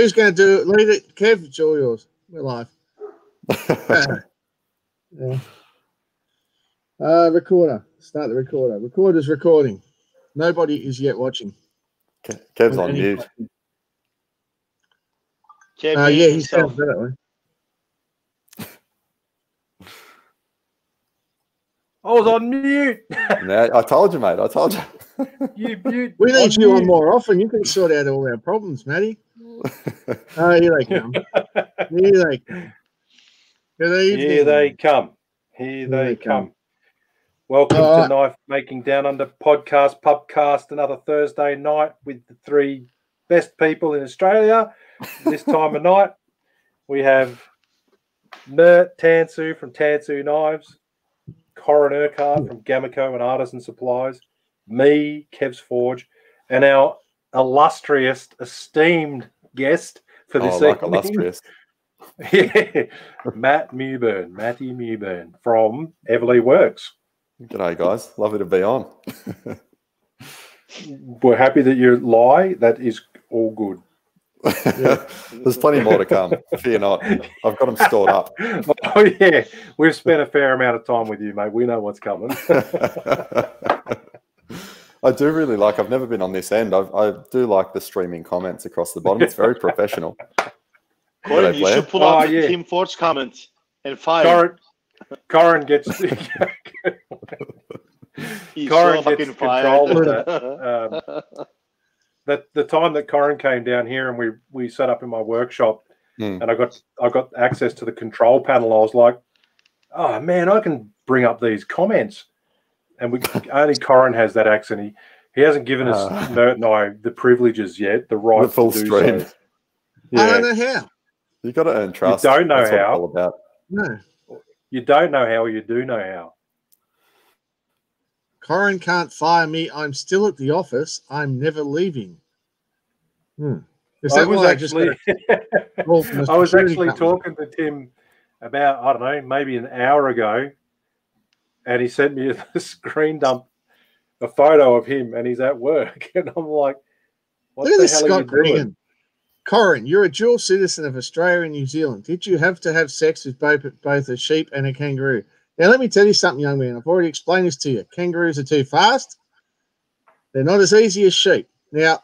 Who's going to do it? Leave it. Kev, it's all yours. We're live. yeah. Uh, recorder. Start the recorder. Recorder's recording. Nobody is yet watching. Kev's on mute. Kev Uh, muted yeah, he himself. sounds better. I was on mute. Yeah, I told you, mate. I told you. you mute. We need on you on more often. You can sort out all our problems, Matty. Oh, here they come. Here they come. Good evening. Here they come. Here Here they they come. come. Welcome to uh, Knife Making Down Under podcast, pubcast, another Thursday night with the three best people in Australia. This time of night, we have Mert Tansu from Tansu Knives, Corin Urquhart from Gamaco and Artisan Supplies, me, Kev's Forge, and our illustrious, esteemed guest for Oh, this like evening. illustrious. Yeah, Matt Mewburn, Matty Mewburn from Eveleigh Works. G'day, guys. Lovely to be on. We're happy that you lie. That is all good. There's plenty more to come. Fear not. I've got them stored up. Oh yeah, we've spent a fair amount of time with you, mate. We know what's coming. I do really like. I've never been on this end. I, I do like the streaming comments across the bottom. It's very professional. Corin, you Blair. should pull Oh, out yeah. Tim Ford's comment and fire. Corin, Corin gets He's Corin so gets fucking control of fired. um, that the time that Corin came down here and we we set up in my workshop Hmm. and I got I got access to the control panel. I was like, oh man, I can bring up these comments. And we only Corin has that accent. He he hasn't given us. Mert and I the privileges yet, the right The full to do stream. so. I don't know how. You got to earn trust. You don't know That's how. all about. No. You don't know how, you do know how. Corin can't fire me. I'm still at the office. I'm never leaving. Hmm. Is I that was why I just actually got a call from the I was actually company? talking to Tim about I don't know maybe an hour ago, and he sent me a screen dump, a photo of him, and he's at work, and I'm like, "What Look the this hell are Scott you doing?" Gregan. Corin, you're a dual citizen of Australia and New Zealand. Did you have to have sex with both, both a sheep and a kangaroo? Now, let me tell you something, young man. I've already explained this to you. Kangaroos are too fast. They're not as easy as sheep. Now,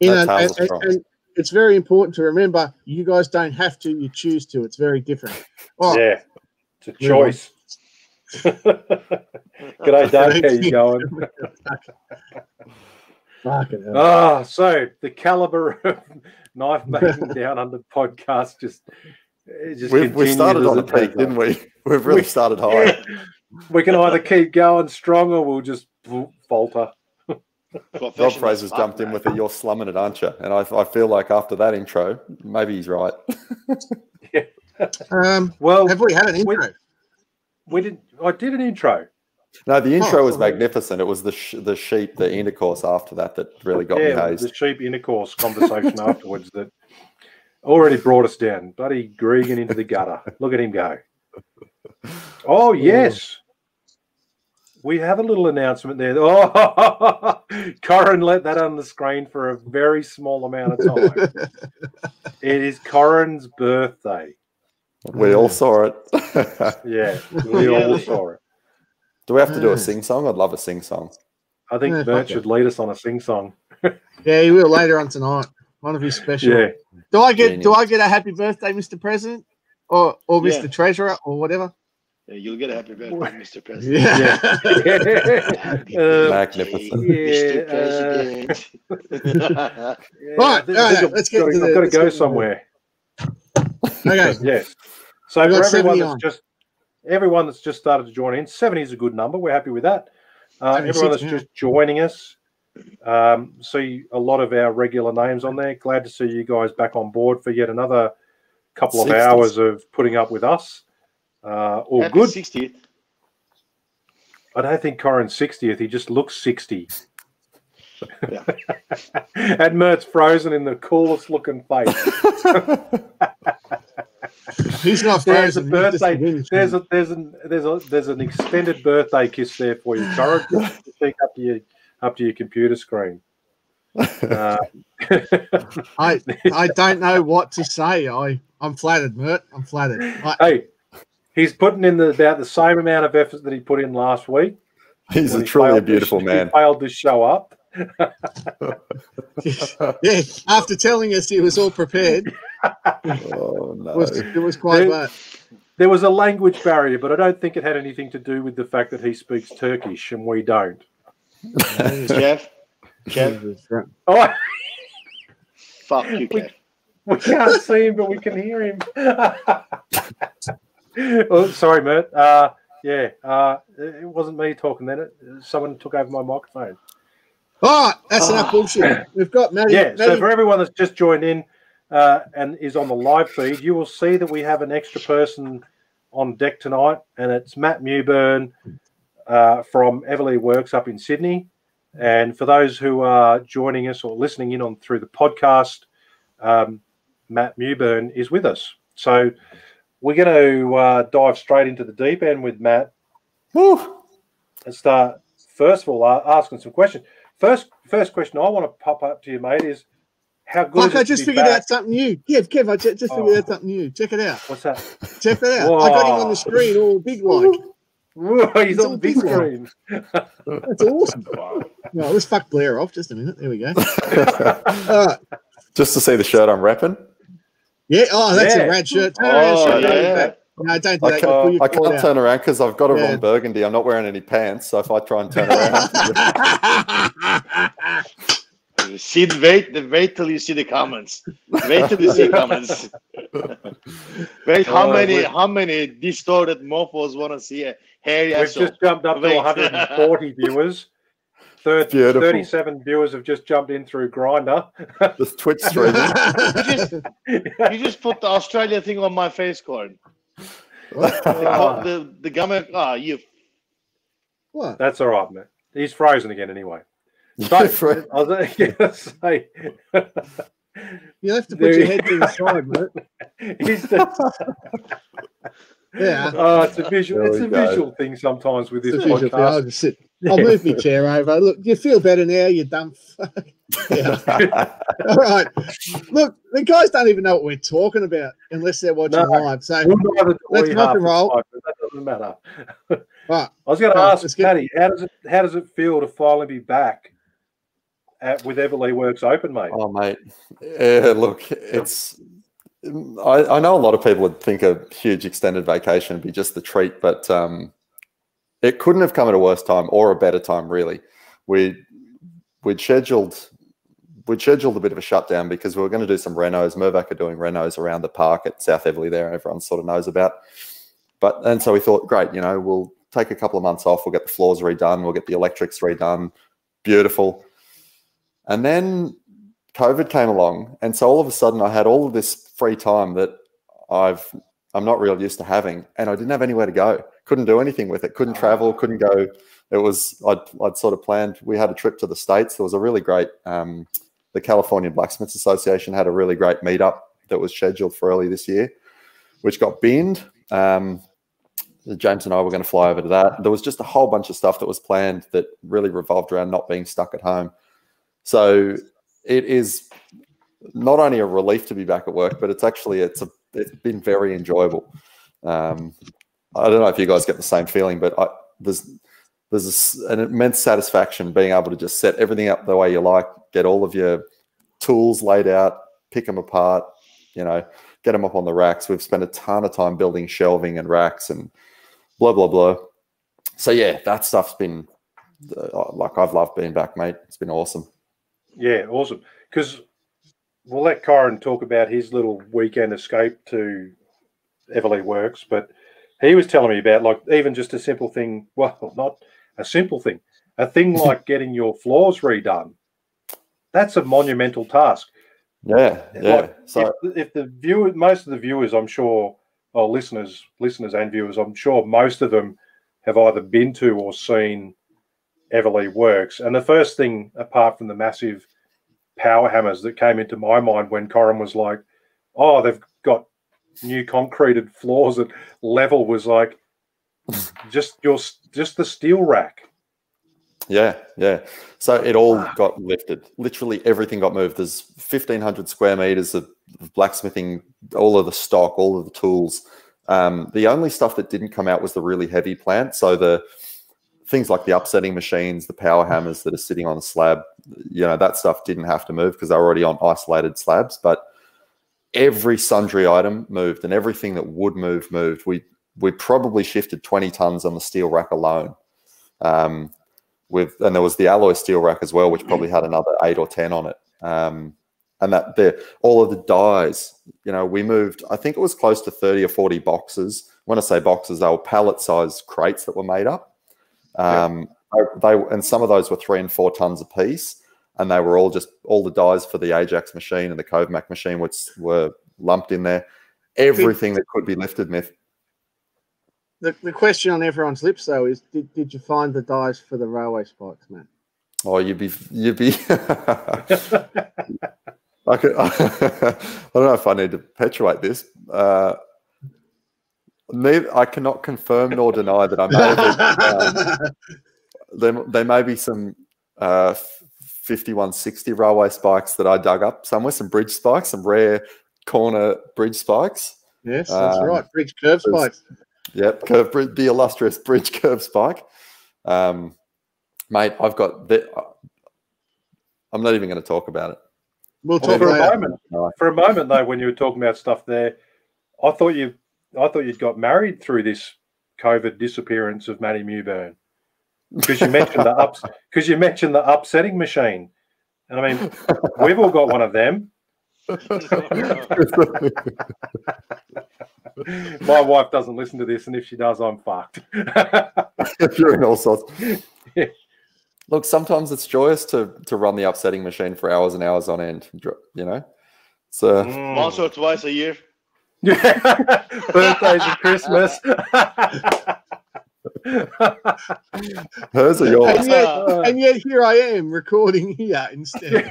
you That's know, and, it's and- and it's very important to remember you guys don't have to, you choose to. It's very different. Oh, Yeah, it's a Move on. choice. G'day, Dave. How you going? fucking hell. Ah, so the caliber of knife making down under the podcast just it just We've, we started on a peak, goes didn't we? We've really We- started high. Yeah. We can either keep going strong or we'll just falter. Rob Fraser's fuck, jumped in with a "You're slumming it, aren't you?" And I, I feel like after that intro, maybe he's right. Um, Well, have we had an intro? we did. I did an intro. No, the intro Oh, was magnificent. It was the sh- the sheep, the intercourse after that that really got me yeah, hazed. the sheep intercourse conversation afterwards that already brought us down. Bloody Gregan into the gutter. Look at him go. Oh yes. We have a little announcement there. Oh, Corin let that on the screen for a very small amount of time. it is Corin's birthday. We all saw it. Yeah, we all saw it. Do we have to do a sing song? I'd love a sing song. I think Yeah, Bert should lead us on a sing song. yeah, he will later on tonight. One of his special. Yeah, Do I get do I get a happy birthday, Mr. President, or or Yeah. Mr. Treasurer, or whatever? Yeah, you'll get a happy birthday, Mr. President. Yeah. Happy Uh, Magnificent. Mr. President. Yeah, Right, I think- all I think right, I've let's get gotta- the- I've got to go get somewhere. okay. Yes. So for everyone 70 that's on. just everyone that's just started to join in, seventy is a good number. We're happy with that. Uh, everyone that's now. just joining us, um, see a lot of our regular names on there. Glad to see you guys back on board for yet another couple of 60s. hours of putting up with us. Uh, all Happy good. 60th. I don't think Corin's 60th. He just looks 60. Yeah. and Mert's frozen in the coolest looking face. He's not There's a frozen. he's just birthday. There's a there's an there's a there's an extended birthday kiss there for you, Corin. Just speak up to your up to your computer screen. Uh, I I don't know what to say. I I'm flattered, Mert. I'm flattered. I, hey, he's putting in the, about the same amount of effort that he put in last week. He's a truly a failed to- beautiful he man. failed to show up. yeah, after telling us he was all prepared, Oh no. it was it was quite Dude. bad. There was a language barrier, but I don't think it had anything to do with the fact that he speaks Turkish and we don't. Jeff, Jeff, Oh, fuck you, Kev. we can't see him, but we can hear him. oh, sorry, Mert. Uh, yeah, uh, it wasn't me talking then. It, someone took over my microphone. Oh, that's enough bullshit. We've got Maddie. Yeah, so for everyone that's just joined in uh, and is on the live feed, you will see that we have an extra person on deck tonight, and it's Matt Mewburn uh, from Eveleigh Works up in Sydney. And for those who are joining us or listening in on through the podcast, um, Matt Mewburn is with us. So we're going to uh, dive straight into the deep end with Matt Woo. and start first of all uh, asking some questions. First, first question I want to pop up to you, mate, is how good. Fuck, is it I just be figured back? out something new. Kev, Kev, I ju- just figured Oh. out something new. Check it out. What's that? Check that out. I got him on the screen all big like. Whoa, he's It's on all the big big screen. That's awesome. No, let's fuck Blair off. Just a minute. There we go. All right. Just to see the shirt I'm wrapping. Yeah. Oh, that's Yeah. a rad shirt. Turn around, Oh, show it yeah. Back. No, don't do I that. can't, I can't out. turn around because I've got a Yeah. wrong burgundy. I'm not wearing any pants, so if I try and turn around, See, wait, wait till you see the comments. Wait till you see comments. wait, how Oh, many, we- how many distorted mofos want to see a hairy We've asshole? just jumped up to 140 viewers. Thir- Beautiful. 37 viewers have just jumped in through Grinder. the Twitch streaming. You just, you just put the Australia thing on my face card. The, the, the government, ah, you what? That's all right, mate. He's frozen again anyway. Yeah, So, I was going to say, You have to put There your you- head to the side, mate. he's the, Yeah. oh, it's a visual, There it's a go. visual thing sometimes with this It's a visual thing. I'll podcast. just sit. I'll move my chair over. Look, you feel better now, you dumb fuck. All right. Look, the guys don't even know what we're talking about unless they're watching No. live. So, We'll neither do Let's rock and roll. time, That doesn't matter. right. I was going to Right, ask let's get- Patty, how does it how does it feel to finally be back at with Eveleigh Works Open, mate? Oh, mate. Yeah, look, it's. I, I know a lot of people would think a huge extended vacation would be just the treat, but um, it couldn't have come at a worse time or a better time, really. We we'd scheduled we'd scheduled a bit of a shutdown because we were going to do some renos. Mirvac are doing renos around the park at South Eveleigh there, everyone sort of knows about. But and so we thought, great, you know, we'll take a couple of months off. We'll get the floors redone. We'll get the electrics redone. Beautiful. And then COVID came along, and so all of a sudden I had all of this free time that I've I'm not real used to having, and I didn't have anywhere to go. Couldn't do anything with it. Couldn't travel. Couldn't go. It was I'd, I'd sort of planned. We had a trip to the states. There was a really great. Um, the California Blacksmiths Association had a really great meetup that was scheduled for early this year, which got binned. Um, James and I were going to fly over to that. There was just a whole bunch of stuff that was planned that really revolved around not being stuck at home. So it is not only a relief to be back at work, but it's actually it's a it's been very enjoyable. Um, I don't know if you guys get the same feeling, but I, there's there's this, an immense satisfaction being able to just set everything up the way you like, get all of your tools laid out, pick them apart, you know, get them up on the racks. We've spent a ton of time building shelving and racks and blah blah blah. So yeah, that stuff's been uh, like I've loved being back, mate. It's been awesome. Yeah, awesome. Because we'll let Corin talk about his little weekend escape to Eveleigh Works, but he was telling me about like even just a simple thing. Well, not a simple thing, a thing like getting your floors redone. That's a monumental task. Yeah, yeah. Like, So if, if the viewer, most of the viewers, I'm sure, or listeners, listeners and viewers, I'm sure most of them have either been to or seen Eveleigh Works. And the first thing, apart from the massive power hammers that came into my mind when Corin was like, "Oh, they've got new concreted floors at level," was like just your just the steel rack. Yeah, yeah. So it all got lifted. Literally everything got moved. There's 1,500 square meters of blacksmithing, all of the stock, all of the tools. Um, the only stuff that didn't come out was the really heavy plant. So the things like the upsetting machines, the power hammers that are sitting on a slab, you know, that stuff didn't have to move because they're already on isolated slabs. But every sundry item moved and everything that would move moved. We we probably shifted 20 tons on the steel rack alone. Um, with and there was the alloy steel rack as well, which probably had another eight or ten on it. Um, and that the all of the dies, you know, we moved. I think it was close to thirty or forty boxes. When I say boxes, they were pallet-sized crates that were made up. Um, yeah. they, they and some of those were three and four tons a piece, and they were all just all the dies for the Ajax machine and the Kovmak machine, which were lumped in there. Everything that could be lifted, myth the, the question on everyone's lips though is did, did you find the dies for the railway spikes, man? Oh, you'd be you'd be. I, could, I don't know if I need to perpetuate this. Uh, neither, I cannot confirm nor deny that I may have. Um, there, there may be some uh, 5160 railway spikes that I dug up somewhere, some bridge spikes, some rare corner bridge spikes. Yes, that's um, right. Bridge curve spikes. Yep, curve bridge, the illustrious bridge curve spike. Um, mate, I've got the. I'm not even going to talk about it. We'll talk for a moment. For a moment, though, when you were talking about stuff there, I thought you, I thought you'd got married through this COVID disappearance of Matty Mewburn because you mentioned the ups because you mentioned the upsetting machine, and I mean we've all got one of them. My wife doesn't listen to this, and if she does, I'm fucked. You're in all sorts. Yeah. Look, sometimes it's joyous to to run the upsetting machine for hours and hours on end. You know, so mm. once or twice a year. Yeah, birthdays and Christmas. Hers are yours. And yet, and yet, here I am recording here instead.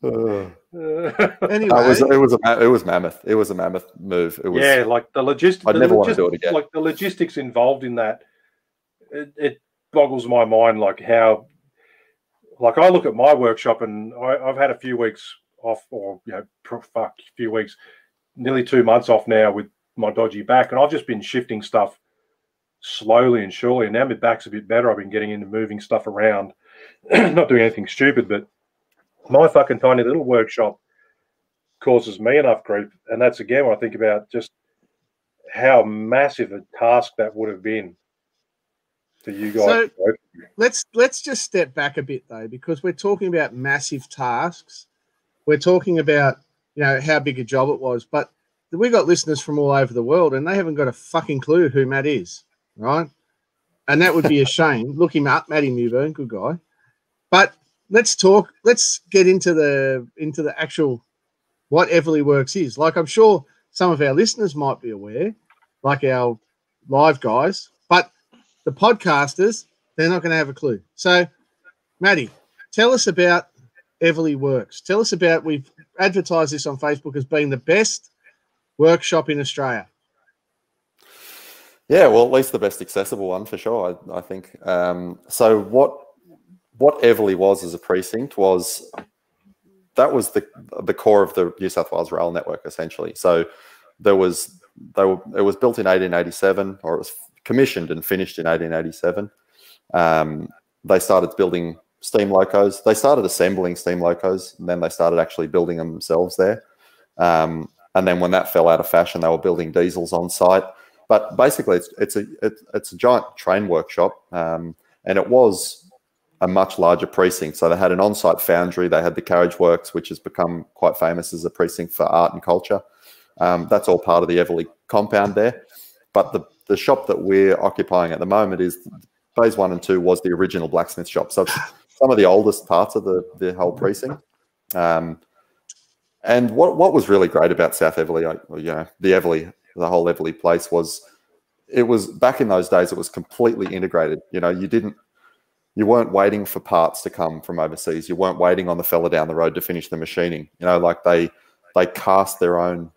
Uh, anyway, it was it was a, it was mammoth. It was a mammoth move. It was, yeah, like the logistics. I never want to do it again. Like the logistics involved in that, it, it, boggles my mind. Like how, like I look at my workshop and I, have had a few weeks off, or you know, fuck, a few weeks, nearly two months off now with my dodgy back, and I've just been shifting stuff slowly and surely. And now my back's a bit better. I've been getting into moving stuff around, not doing anything stupid, but my fucking tiny little workshop causes me enough grief. And that's again when I think about just how massive a task that would have been for you guys. So let's let's just step back a bit though, because we're talking about massive tasks. We're talking about you know how big a job it was, but we got listeners from all over the world, and they haven't got a fucking clue who Matt is, right? And that would be a shame. Look him up, Matty Mewburn, good guy. But let's talk. Let's get into the into the actual what Eveleigh Works is. Like I'm sure some of our listeners might be aware, like our live guys, but the podcasters they're not going to have a clue. So, Maddie, tell us about Eveleigh Works. Tell us about we've advertised this on Facebook as being the best workshop in Australia. Yeah, well, at least the best accessible one for sure. I, I think. Um, so, what what Eveleigh was as a precinct was that was the the core of the New South Wales rail network essentially. So there was they were, it was built in 1887 or it was commissioned and finished in 1887. Um, they started building steam locos. They started assembling steam locos, and then they started actually building them themselves there. Um, and then when that fell out of fashion, they were building diesels on site. But basically, it's it's a it's, it's a giant train workshop, um, and it was a much larger precinct. So they had an on-site foundry. They had the Carriage Works, which has become quite famous as a precinct for art and culture. Um, that's all part of the Eveleigh compound there. But the, the shop that we're occupying at the moment is phase one and two was the original blacksmith shop. So some of the oldest parts of the, the whole precinct. Um, and what, what was really great about South Eveleigh, you know, the Eveleigh, the whole Eveleigh place was, it was back in those days, it was completely integrated. You know, you didn't you weren't waiting for parts to come from overseas. You weren't waiting on the fella down the road to finish the machining. You know, like they they cast their own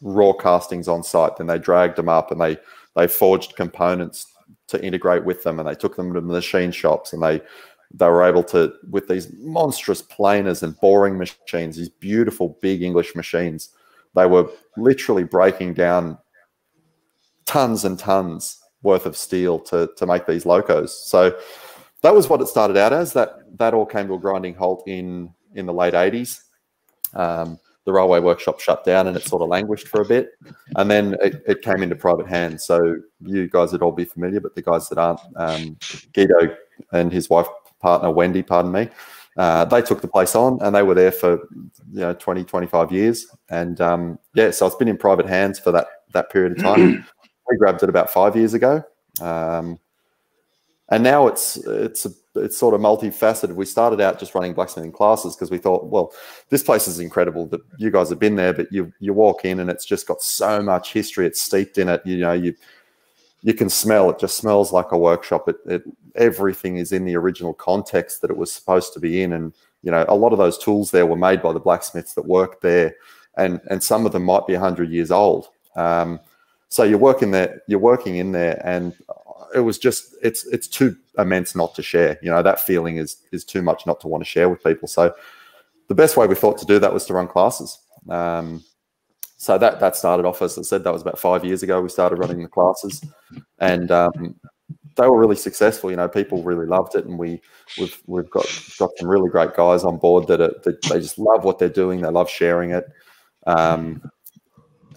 raw castings on site, then they dragged them up and they they forged components to integrate with them, and they took them to the machine shops, and they they were able to with these monstrous planers and boring machines, these beautiful big English machines. They were literally breaking down tons and tons worth of steel to to make these locos. So that was what it started out as. That that all came to a grinding halt in in the late eighties. Um, the railway workshop shut down and it sort of languished for a bit, and then it, it came into private hands. So you guys would all be familiar, but the guys that aren't, um, Guido and his wife partner Wendy, pardon me, uh, they took the place on and they were there for you know 20 25 years. And um, yeah so it's been in private hands for that that period of time. We grabbed it about five years ago. Um, and now it's it's it's sort of multifaceted. We started out just running blacksmithing classes because we thought well this place is incredible that you guys have been there but you you walk in and it's just got so much history. It's steeped in it. You know you you can smell it just smells like a workshop. It, it everything is in the original context that it was supposed to be in. And you know a lot of those tools there were made by the blacksmiths that worked there. And and some of them might be 100 years old. Um, so you're working there you're working in there and it was just it's it's too immense not to share. You know that feeling is is too much not to want to share with people. So the best way we thought to do that was to run classes. Um, so that that started off as I said that was about five years ago we started running the classes and um, they were really successful. You know, people really loved it, and we we've we've got got some really great guys on board that, are, that they just love what they're doing. They love sharing it. Um,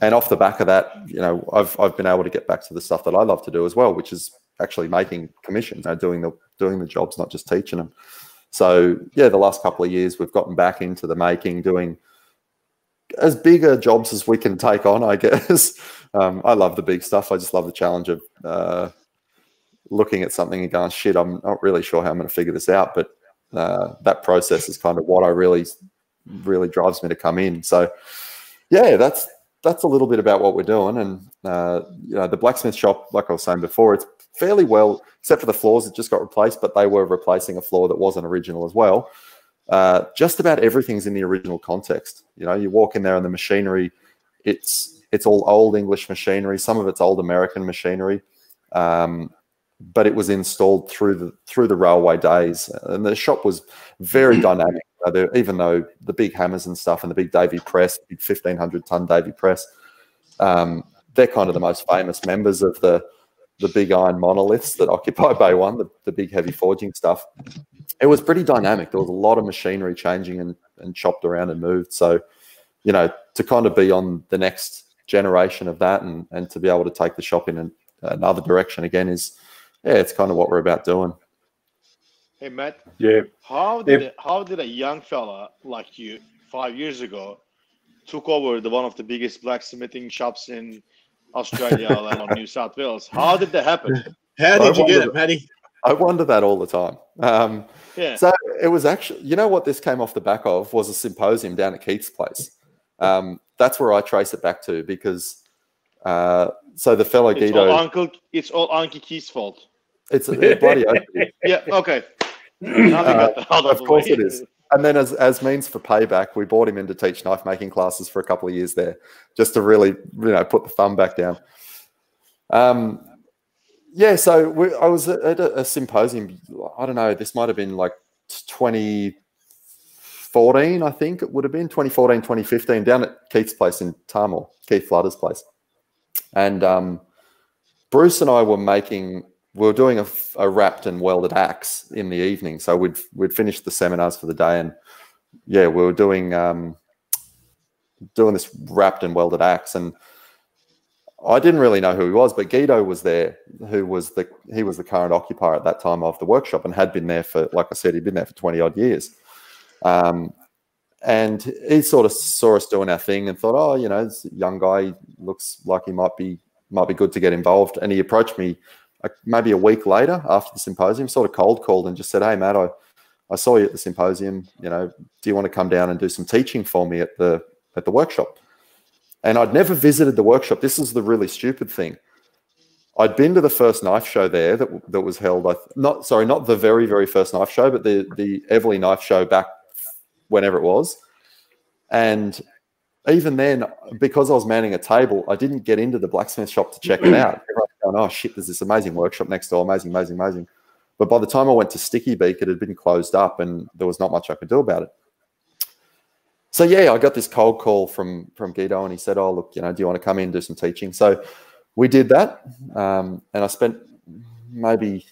and off the back of that, you know, I've I've been able to get back to the stuff that I love to do as well, which is actually making commissions, you know, doing the doing the jobs, not just teaching them. So yeah, the last couple of years we've gotten back into the making, doing as bigger jobs as we can take on, I guess. Um, I love the big stuff. I just love the challenge of uh, looking at something and going, shit, I'm not really sure how I'm going to figure this out. But uh, that process is kind of what I really, really drives me to come in. So, yeah, that's that's a little bit about what we're doing. And uh, you know, the blacksmith shop, like I was saying before, it's fairly well, except for the floors that just got replaced, but they were replacing a floor that wasn't original as well. Uh, just about everything's in the original context. You know, you walk in there and the machinery, it's it's all old English machinery. Some of it's old American machinery. Um, but it was installed through the through the railway days, and the shop was very mm. dynamic. even though the big hammers and stuff, and the big Davy press, big fifteen hundred ton Davy press, um, they're kind of the most famous members of the the big iron monoliths that occupy Bay One, the, the big heavy forging stuff. It was pretty dynamic. There was a lot of machinery changing and, and chopped around and moved. So, you know, to kind of be on the next generation of that and, and to be able to take the shop in an, another direction again is yeah, it's kind of what we're about doing. Hey Matt. Yeah. How did if, how did a young fella like you five years ago took over the one of the biggest blacksmithing shops in Australia and on New South Wales? How did that happen? How did I you get it, Matty? I wonder that all the time. Um, yeah. So it was actually, you know, what this came off the back of was a symposium down at Keith's place. Um, that's where I trace it back to because uh, so the fellow it's Guido, all Uncle, it's all Uncle Keith's fault. It's a, bloody yeah. Okay. Uh, of course it is. And then, as, as means for payback, we brought him in to teach knife making classes for a couple of years there, just to really, you know, put the thumb back down. Um, yeah. So we, I was at a, a symposium. I don't know. This might have been like 2014, I think it would have been 2014, 2015, down at Keith's place in Tamworth, Keith Flutter's place. And um, Bruce and I were making we were doing a, a, wrapped and welded axe in the evening. So we'd we'd finished the seminars for the day, and yeah, we were doing um, doing this wrapped and welded axe, and I didn't really know who he was, but Guido was there, who was the he was the current occupier at that time of the workshop, and had been there for, like I said, he'd been there for twenty odd years. Um, and he sort of saw us doing our thing and thought, oh, you know, this young guy looks like he might be might be good to get involved. And he approached me maybe a week later after the symposium, sort of cold called and just said, "Hey, Matt, I, I saw you at the symposium. You know, do you want to come down and do some teaching for me at the at the workshop?" And I'd never visited the workshop. This is the really stupid thing. I'd been to the first knife show there that that was held. Not sorry, not the very very first knife show, but the the Eveleigh knife show back whenever it was, and even then, because I was manning a table, I didn't get into the blacksmith shop to check it out. going, oh shit, there's this amazing workshop next door, amazing, amazing, amazing. But by the time I went to Sticky Beak, it had been closed up and there was not much I could do about it. So yeah, I got this cold call from from Guido and he said, oh, look, you know, do you want to come in and do some teaching? So we did that. Um, and I spent maybe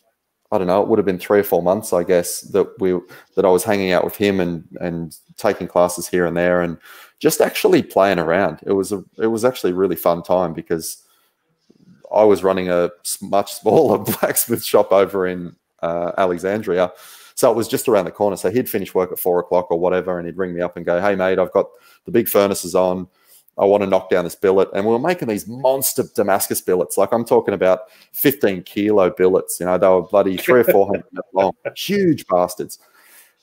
I don't know, it would have been three or four months, I guess, that we that I was hanging out with him and and taking classes here and there and just actually playing around. It was a it was actually a really fun time because I was running a much smaller blacksmith shop over in uh, Alexandria. So it was just around the corner. So he'd finish work at four o'clock or whatever, and he'd ring me up and go, "Hey mate, I've got the big furnaces on. I want to knock down this billet." And we were making these monster Damascus billets. Like I'm talking about 15 kilo billets. You know, they were bloody three or four hundred long, huge bastards.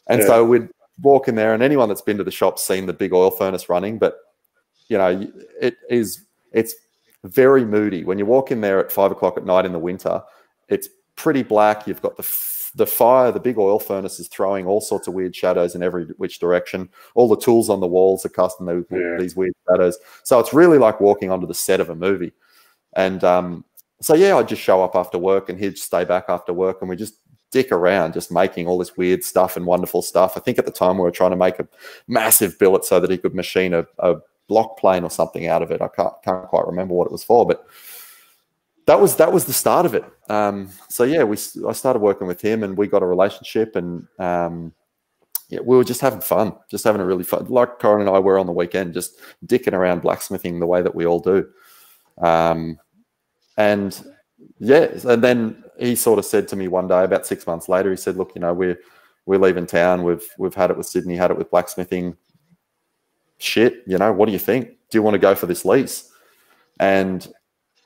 And Yeah. so we'd walk in there, and anyone that's been to the shop seen the big oil furnace running, but you know, it is it's very moody when you walk in there at five o'clock at night in the winter. It's pretty black. You've got the the fire, the big oil furnace is throwing all sorts of weird shadows in every which direction. All the tools on the walls are casting those, Yeah. these weird shadows. So it's really like walking onto the set of a movie. And um, so yeah, I'd just show up after work, and he'd stay back after work, and we just dick around, just making all this weird stuff and wonderful stuff. I think at the time we were trying to make a massive billet so that he could machine a, a block plane or something out of it. I can't can't quite remember what it was for, but that was that was the start of it. Um, so yeah, we I started working with him, and we got a relationship, and um, yeah, we were just having fun, just having a really fun. Like Corin and I were on the weekend, just dicking around blacksmithing the way that we all do. Um, and yeah, and then he sort of said to me one day, about six months later, he said, "Look, you know, we're we're leaving town. We've we've had it with Sydney, had it with blacksmithing. Shit, you know, what do you think? Do you want to go for this lease?" And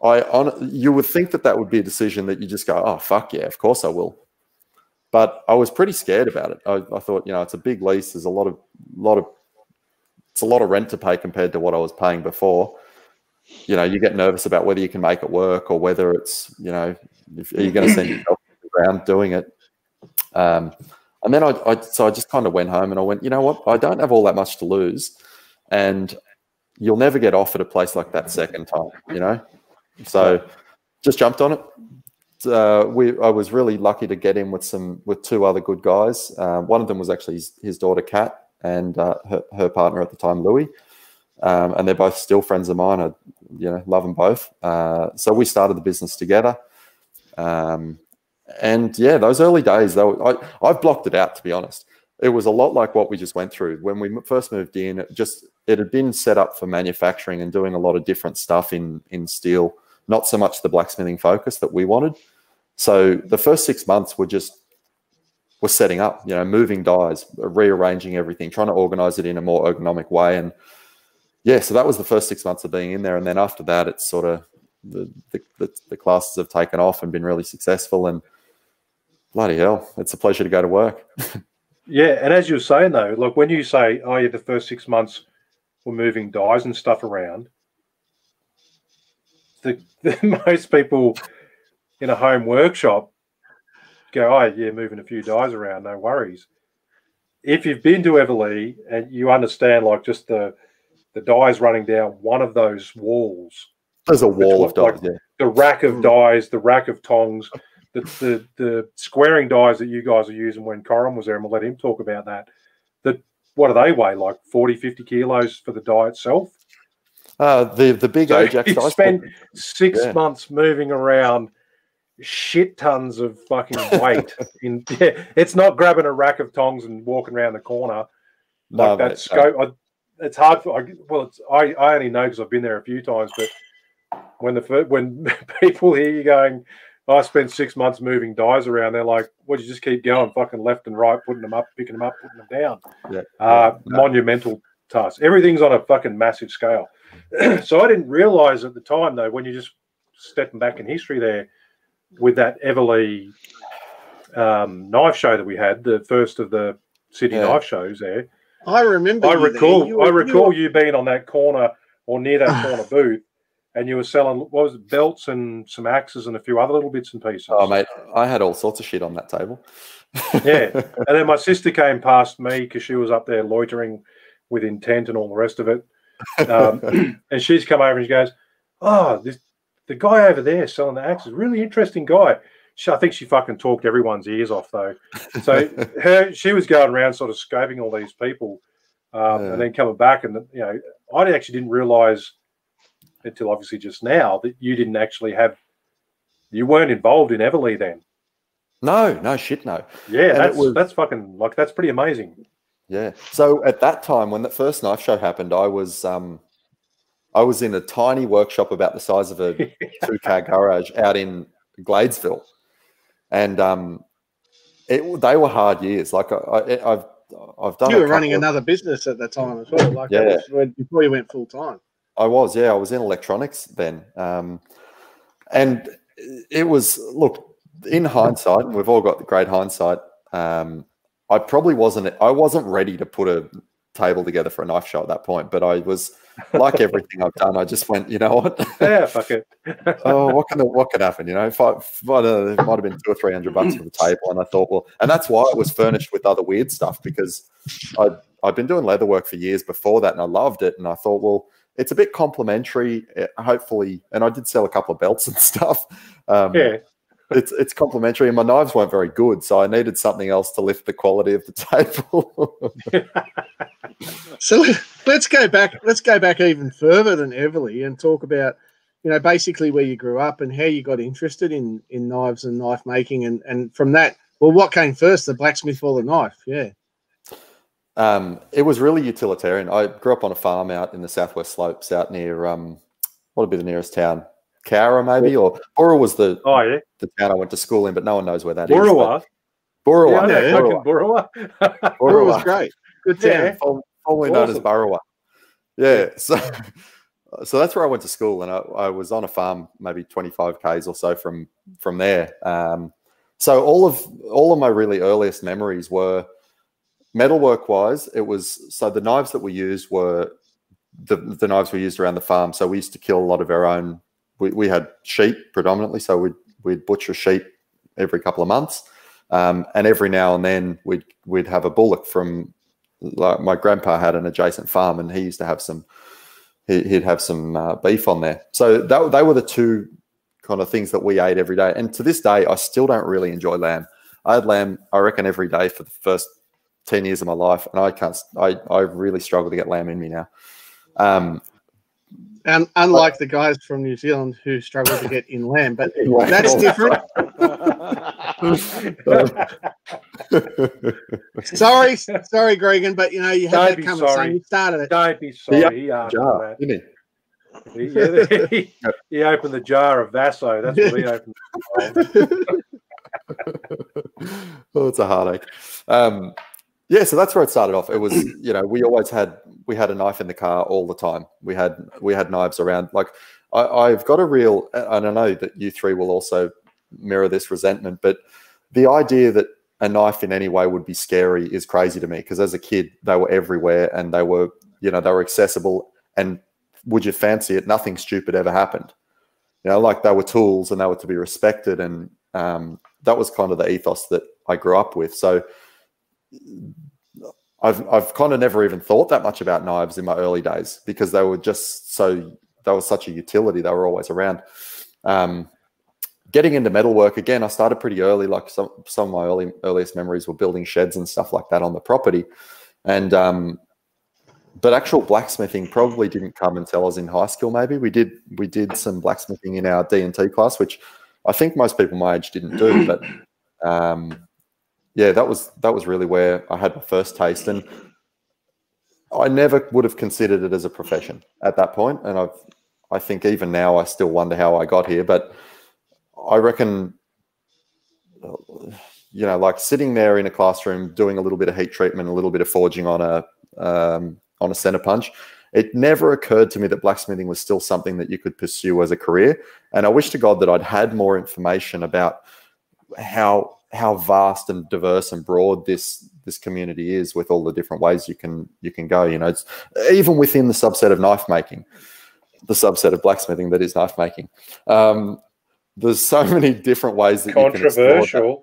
I on you would think that that would be a decision that you just go, "Oh fuck yeah, of course I will." But I was pretty scared about it. I, I thought, you know, it's a big lease. There's a lot of lot of it's a lot of rent to pay compared to what I was paying before. You know, you get nervous about whether you can make it work or whether it's, you know, if, are you going to send yourself the doing it? Um, and then I, I, so I just kind of went home and I went, you know what? I don't have all that much to lose, and you'll never get offered a place like that second time. You know, so just jumped on it. Uh, we, I was really lucky to get in with some with two other good guys. Uh, one of them was actually his, his daughter Kat and uh, her, her partner at the time Louis, um, and they're both still friends of mine. I you know love them both. Uh, so we started the business together. Um, and yeah, those early days, though, I, I've blocked it out to be honest. It was a lot like what we just went through when we first moved in. It just it had been set up for manufacturing and doing a lot of different stuff in in steel, not so much the blacksmithing focus that we wanted. So the first six months were just were setting up, you know, moving dies, rearranging everything, trying to organize it in a more ergonomic way, and yeah, so that was the first six months of being in there, and then after that, it's sort of the the, the, classes have taken off and been really successful, and bloody hell, it's a pleasure to go to work. Yeah, and as you were saying though, like when you say, "Oh, yeah, the first six months were moving dies and stuff around," the, the most people in a home workshop go, "Oh, yeah, moving a few dies around, no worries." If you've been to Eveleigh and you understand, like just the the dies running down one of those walls, There's a wall of like- dies. Yeah. the rack of Mm. dies, the rack of tongs, the, the the squaring dies that you guys are using when Corin was there, and we'll let him talk about that. The what do they weigh? Like 40, 50 kilos for the die itself. Uh, the the big So Ajax you spend six Yeah. months moving around shit tons of fucking weight. in yeah, it's not grabbing a rack of tongs and walking around the corner No, like that scope. I, it's hard for. I, well, it's I, I only know because I've been there a few times. But when the when people hear you going, "Oh, I spent six months moving dies around, they're like, "Well, you just keep going, fucking left and right, putting them up, picking them up, putting them down." Yeah. Uh, Yeah. Monumental task. Everything's on a fucking massive scale. so I didn't realize at the time though, when you're just stepping back in history there with that Eveleigh um, knife show that we had, the first of the city Yeah. knife shows there. I remember. I recall, You I were- you recall were- you being on that corner or near that corner booth, and you were selling what was it, belts and some axes and a few other little bits and pieces. Oh mate, I had all sorts of shit on that table. Yeah. And then my sister came past me because she was up there loitering with intent and all the rest of it. Um, and she's come over and she goes, "Oh, this the guy over there selling the axes, really interesting guy. She, I think she fucking talked everyone's ears off though. So her, she was going around sort of scoping all these people, um, Yeah. and then coming back, and you know, I actually didn't realize until obviously just now that you didn't actually have, you weren't involved in Eveleigh then. no, no shit, no. Yeah, And that's was- that's fucking like that's pretty amazing. Yeah. So at that time, when that first knife show happened, I was um, I was in a tiny workshop about the size of a two car garage out in Gladesville, and um, it they were hard years. Like I, I, I've I've done. You were running of- another business at the time as well. Like Yeah. was before you went full time. I was, yeah, I was in electronics then, um, and it was look in hindsight, and we've all got the great hindsight. Um, I probably wasn't, I wasn't ready to put a table together for a knife show at that point, but I was like everything I've done. I just went, you know what? Yeah, fuck it. oh, what can what could happen? You know, if I, if I know, it might have been two or three hundred bucks for the table, and I thought, well, and that's why it was furnished with other weird stuff because I I'd been doing leather work for years before that, and I loved it, and I thought, well, it's a bit complimentary, eh, hopefully, and I did sell a couple of belts and stuff. Um, yeah, it's it's complimentary, and my knives weren't very good, so I needed something else to lift the quality of the table. So let's go back. Let's go back even further than Eveleigh and talk about, you know, basically where you grew up and how you got interested in in knives and knife making, and and from that, well, what came first, the blacksmith or the knife? Yeah. Um, it was really utilitarian. I grew up on a farm out in the southwest slopes, out near um, what would be the nearest town, Cowra maybe, or Burra was the, oh yeah, the town I went to school in, but no one knows where that is. Boorowa. but Boorowa, Yeah, I know yeah, fucking Boorowa. Burra was Boorowa, great. Good town. Yeah. form- formerly known as Awesome. Boorowa. Yeah, so so that's where I went to school, and I, I was on a farm maybe twenty five k's or so from from there. Um, so all of all of my really earliest memories were metalwork wise. It was so the knives that we used were the the knives we used around the farm. So we used to kill a lot of our own. We, we had sheep predominantly, so we'd we'd butcher sheep every couple of months, um, and every now and then we'd we'd have a bullock from like my grandpa had an adjacent farm, and he used to have some. he- He'd have some uh, beef on there, so that they were the two kind of things that we ate every day. And to this day, I still don't really enjoy lamb. I had lamb, I reckon, every day for the first ten years of my life, and I can't. I I really struggle to get lamb in me now. Um, And unlike the guys from New Zealand who struggle to get in lamb, but that's different. Sorry, sorry, Gregan, but you know you Don't had that be coming. sorry. Son. You started it. Don't be sorry. He asked for jar, that. didn't he? He, he, he opened the jar of Vaso. That's what he opened. oh, it's a heartache. Um, yeah, so that's where it started off. It was, you know, we always had we had a knife in the car all the time. We had we had knives around. Like I, I've got a real, and I know that you three will also mirror this resentment, but the idea that a knife in any way would be scary is crazy to me because as a kid they were everywhere and they were, you know, they were accessible. And would you fancy it? Nothing stupid ever happened. You know, like they were tools and they were to be respected and um, that was kind of the ethos that I grew up with. So I've I've kind of never even thought that much about knives in my early days because they were just so they were such a utility. They were always around. Um, getting into metalwork again, I started pretty early. Like some some of my early earliest memories were building sheds and stuff like that on the property, and um, but actual blacksmithing probably didn't come until I was in high school. Maybe we did we did some blacksmithing in our D and T class, which I think most people my age didn't do. But um, yeah, that was that was really where I had my first taste, and I never would have considered it as a profession at that point. And I've I think even now I still wonder how I got here, but I reckon. You know, like sitting there in a classroom doing a little bit of heat treatment, a little bit of forging on a um, on a center punch. It never occurred to me that blacksmithing was still something that you could pursue as a career. And I wish to God that I'd had more information about how how vast and diverse and broad this this community is with all the different ways you can you can go. You know, it's even within the subset of knife making, the subset of blacksmithing that is knife making. Um, there's so many different ways that you can explore. Controversial.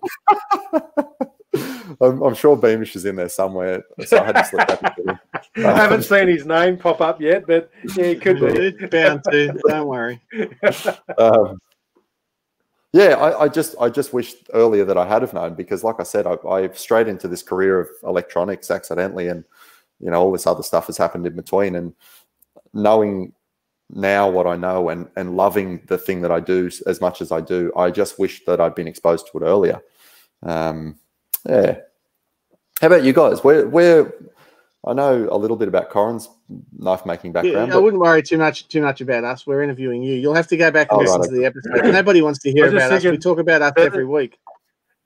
I'm, I'm sure Beamish is in there somewhere, so I had to slip back into. I haven't seen his name pop up yet, but yeah, it could be. It's bound to. Don't worry. um, yeah, I, I just I just wished earlier that I had have known because, like I said, I, I strayed into this career of electronics accidentally, and you know all this other stuff has happened in between. And knowing now what I know and and loving the thing that I do as much as I do, I just wish that I'd been exposed to it earlier. Um, yeah. How about you guys? Where where I know a little bit about Corin's knife making background. Yeah, I wouldn't worry too much too much about us. We're interviewing you. You'll have to go back and Oh, listen right, to the episode. Nobody wants to hear I was just about us. We talk about us every week.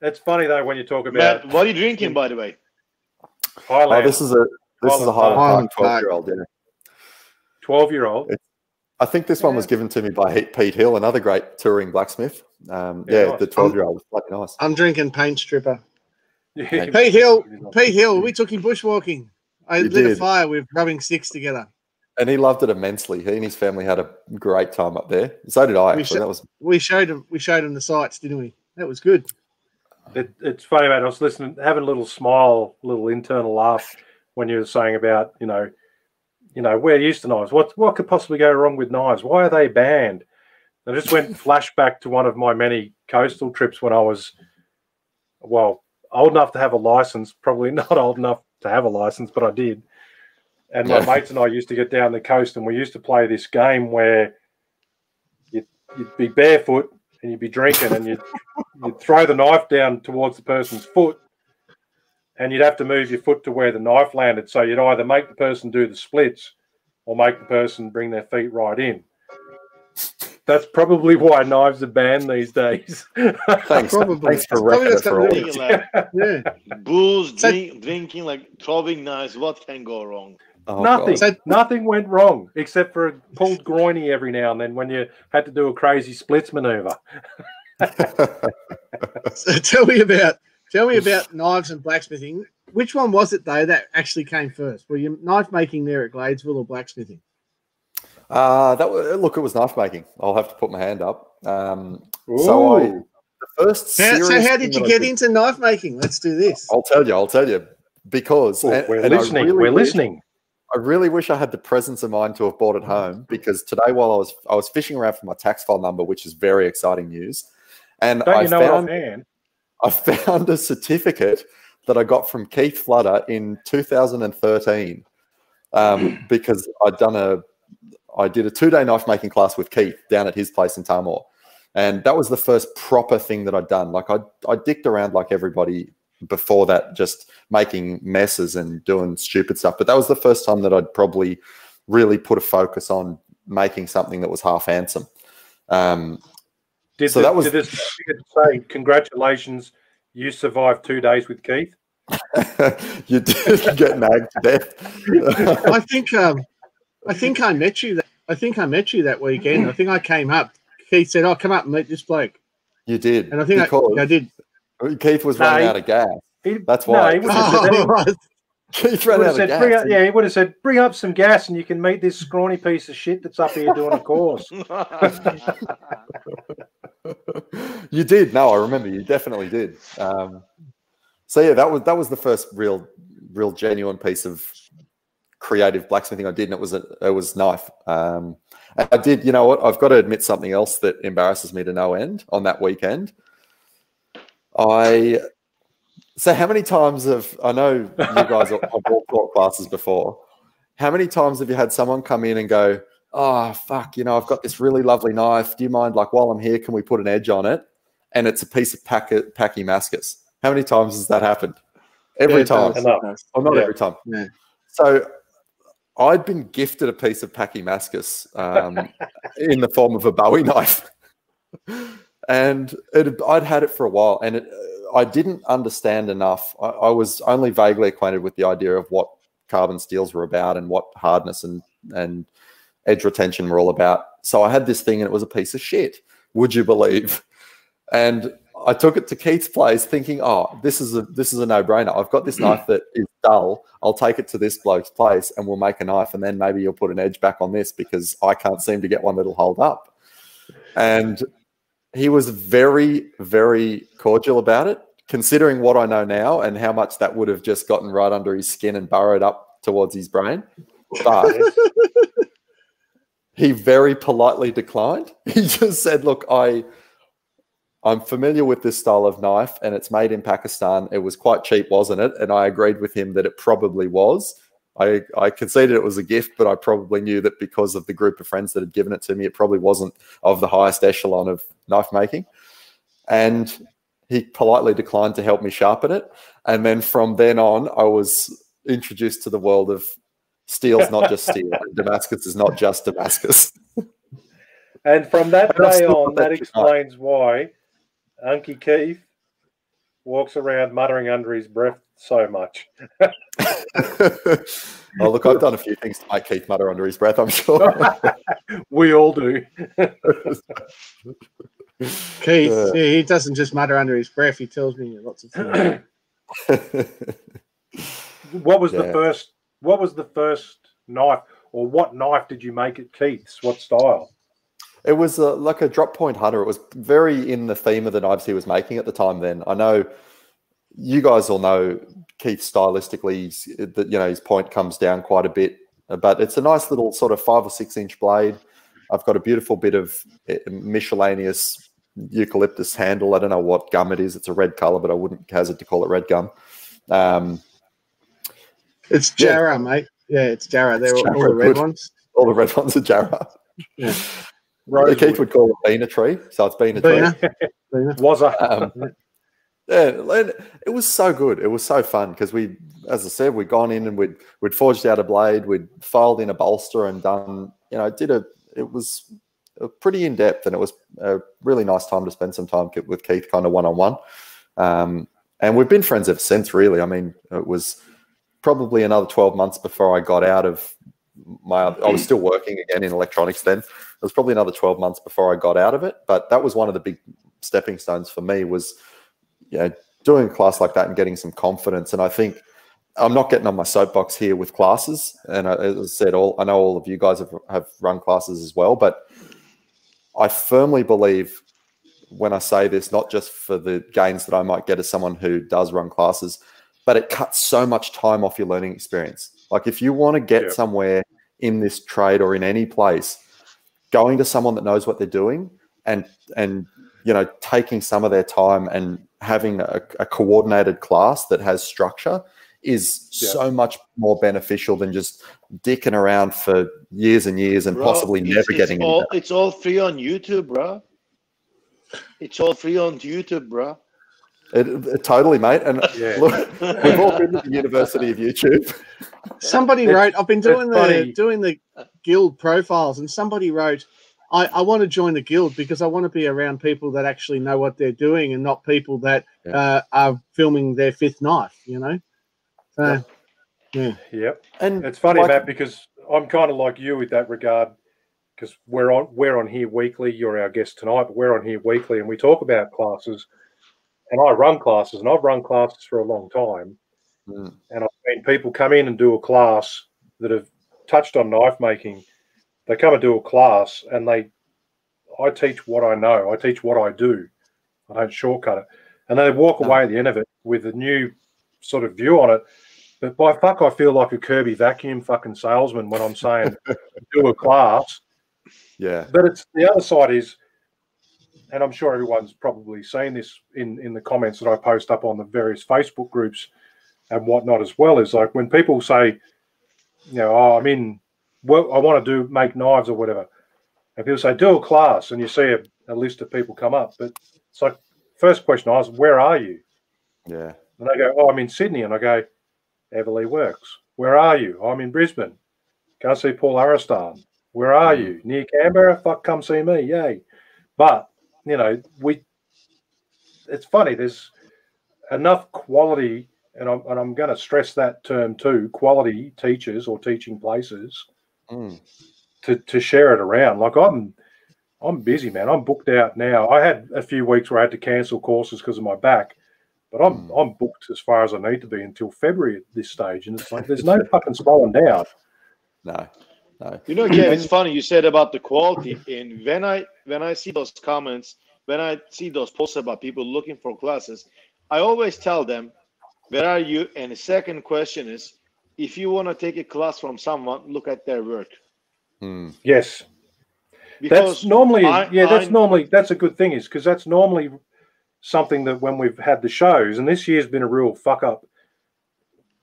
It's funny though when you talk about Matt, what are you drinking, by the way? Highland. oh, this is a this is a Highland Highland Park. Park twelve year old. Yeah. twelve year old. I think this one was given to me by Pete Hill, another great touring blacksmith. Um, Yeah, yeah, nice. the twelve year old was bloody nice. I'm drinking paint stripper. Yeah. Pete Hill, Pete Hill, we took him bushwalking. I You lit a fire with rubbing sticks together. And he loved it immensely. He and his family had a great time up there. So did I. We Actually, that was We showed him. We showed him the sights, didn't we? That was good. It, it's funny, mate. I was listening, having a little smile, little internal laugh when you were saying about, you know, you know, we're used to knives. What what could possibly go wrong with knives? Why are they banned? I just went flashback to one of my many coastal trips when I was, well, old enough to have a license. Probably not old enough to have a license, but I did. And my mates and I used to get down the coast, and we used to play this game where you'd, you'd be barefoot and you'd be drinking, and you'd you'd throw the knife down towards the person's foot and you'd have to move your foot to where the knife landed. So you'd either make the person do the splits or make the person bring their feet right in. That's probably why knives are banned these days. thanks. Probably. Thanks for Probably that's for all. like Yeah. booze, So- drink, drinking, like throwing knives. What can go wrong? Oh, Nothing. God. So- Nothing went wrong except for a pulled groiny every now and then when you had to do a crazy splits maneuver. So tell me about tell me about knives and blacksmithing. Which one was it though that actually came first? Were you knife making there at Gladesville or blacksmithing? Uh, that was, look, it was knife making. I'll have to put my hand up. Um, so I, the first. How, so how did you that I get into knife making? Let's do this. I'll tell you. I'll tell you because Oh, and- we're and I listening. really we're wish- listening. I really wish I had the presence of mind to have bought it home because today, while I was I was fishing around for my tax file number, which is very exciting news, and Don't I you know found offhand? I found a certificate that I got from Keith Fludder in 2013 um, because I'd done a I did a two day knife making class with Keith down at his place in Tamor, and that was the first proper thing that I'd done. Like I I dicked around like everybody before that, just making messes and doing stupid stuff. But that was the first time that I'd probably really put a focus on making something that was half handsome. Um, Did, So the, that was- did this say, congratulations, you survived two days with Keith? you did get nagged to death. I think um, I think I met you. That, I think I met you that weekend. I think I came up. Keith said, "Oh, come up and meet this bloke," you did, and I think because I, I did. Keith was No, running he- out of gas. He, That's why. he would have said, that he Oh, right. Keith ran have out of said gas. up, yeah, he would have said, bring up some gas and you can meet this scrawny piece of shit that's up here doing a course. you did. No, I remember. You definitely did. Um, so yeah, that was that was the first real, real genuine piece of creative blacksmithing I did, and it was a it was knife. Um, I did. You know what? I've got to admit something else that embarrasses me to no end. On that weekend, I. So how many times have I know you guys have all taught classes before? How many times have you had someone come in and go, oh fuck, you know, I've got this really lovely knife. Do you mind, like, while I'm here, can we put an edge on it? And it's a piece of packet Pakimascus. How many times has that happened? Every Yeah, time. does, Enough. it does. Oh, not Yeah. every time. Yeah. So I'd been gifted a piece of Pakimascus um, in the form of a Bowie knife. and it, I'd had it for a while and it, I didn't understand enough. I, I was only vaguely acquainted with the idea of what carbon steels were about and what hardness and, and edge retention were all about. So I had this thing and it was a piece of shit. Would you believe? And I took it to Keith's place, thinking, "Oh, this is a this is a no brainer. I've got this mm. knife that is dull. I'll take it to this bloke's place, and we'll make a knife, and then maybe you'll put an edge back on this because I can't seem to get one that'll hold up." And he was very, very cordial about it. considering what I know now and how much that would have just gotten right under his skin and burrowed up towards his brain. But he very politely declined. He just said, "Look, I." I'm familiar with this style of knife and it's made in Pakistan. It was quite cheap, wasn't it? And I agreed with him that it probably was. I, I conceded it was a gift, but I probably knew that because of the group of friends that had given it to me, it probably wasn't of the highest echelon of knife making. And he politely declined to help me sharpen it. And then from then on, I was introduced to the world of steel's not just steel, Damascus is not just Damascus. And from that day on, that explains why Unky Keith walks around muttering under his breath so much. oh, look, I've done a few things to make Keith mutter under his breath, I'm sure. we all do. Keith, Yeah. yeah, he doesn't just mutter under his breath. He tells me lots of things. what was the first? What was the first knife, or what knife did you make at Keith's? What style? It was a, like a drop point hunter. It was very in the theme of the knives he was making at the time. Then I know you guys all know Keith stylistically. That you know his point comes down quite a bit, but it's a nice little sort of five or six inch blade. I've got a beautiful bit of eh, miscellaneous eucalyptus handle. I don't know what gum it is. It's a red color, but I wouldn't hazard to call it red gum. Um, It's Yeah. Jarrah, mate. Yeah, it's Jarrah. They're all, all Jarrah, the red good. ones. all the red ones are Jarrah. Yeah. Keith would call it bean a tree, so it's been a tree. Bina. Bina. Was a Um, yeah, and it was so good. It was so fun because we, as I said, we'd gone in and we'd we'd forged out a blade, we'd filed in a bolster and done, you know, did a. It was uh, pretty in depth, and it was a really nice time to spend some time with Keith, kind of one on one. And we've been friends ever since. Really, I mean, it was probably another twelve months before I got out of my. I was mm. still working again in electronics then. It was probably another twelve months before I got out of it, but that was one of the big stepping stones for me. Was you know, doing a class like that and getting some confidence. And I think I'm not getting on my soapbox here with classes. And I, as I said, all I know all of you guys have, have run classes as well, but I firmly believe when I say this, not just for the gains that I might get as someone who does run classes, but it cuts so much time off your learning experience. Like if you want to get Yeah. somewhere in this trade or in any place, going to someone that knows what they're doing and and you know taking some of their time and having a, a coordinated class that has structure is Yeah. so much more beneficial than just dicking around for years and years and Bro, possibly never it's getting all, It's all free on YouTube, bro. It's all free on YouTube, bro. It, it totally mate and Yeah. look we've all been to the university of youtube Somebody It's- wrote. I've been doing it's funny. the doing the guild profiles, and somebody wrote, "I, I want to join the guild because I want to be around people that actually know what they're doing, and not people that Yeah. uh, are filming their fifth knife." You know. So, Yep. and It's funny, like- Matt, because I'm kind of like you with that regard. Because we're on we're on here weekly. You're our guest tonight, but we're on here weekly, and we talk about classes. And I run classes, and I've run classes for a long time. Mm. And I've seen people come in and do a class that have touched on knife making. They come and do a class, and they, I teach what I know. I teach what I do. I don't shortcut it. And they walk No. away at the end of it with a new sort of view on it. But by fuck, I feel like a Kirby vacuum fucking salesman when I'm saying do a class. yeah But it's the other side is, and I'm sure everyone's probably seen this in in the comments that I post up on the various Facebook groups and whatnot as well. Is like when people say, you know, oh, I'm in, well, I want to do make knives or whatever, and people say do a class, and you see a, a list of people come up, but it's like first question I ask, where are you? yeah And they go, Oh, I'm in Sydney. And I go, Eveleigh Works. Where are you? "Oh, I'm in Brisbane. Go see Paul Aristan. Where are Mm. you? Near Canberra? Fuck, come see me. Yay. But, you know, we, it's funny. There's enough quality, and I'm, and I'm going to stress that term too quality teachers or teaching places Mm. to, to share it around. Like I'm, I'm busy, man. I'm booked out now. I had a few weeks where I had to cancel courses because of my back, but I'm Mm. I'm booked as far as I need to be until February at this stage, and it's like there's no fucking slowing down. no no You know, Kev, it's funny you said about the quality. And when I when I see those comments, when I see those posts about people looking for classes, I always tell them, "Where are you?" And the second question is, if you want to take a class from someone, look at their work Hmm. Yes, because that's normally I- yeah. That's I- normally that's a good thing is because that's normally something that when we've had the shows, and this year's been a real fuck up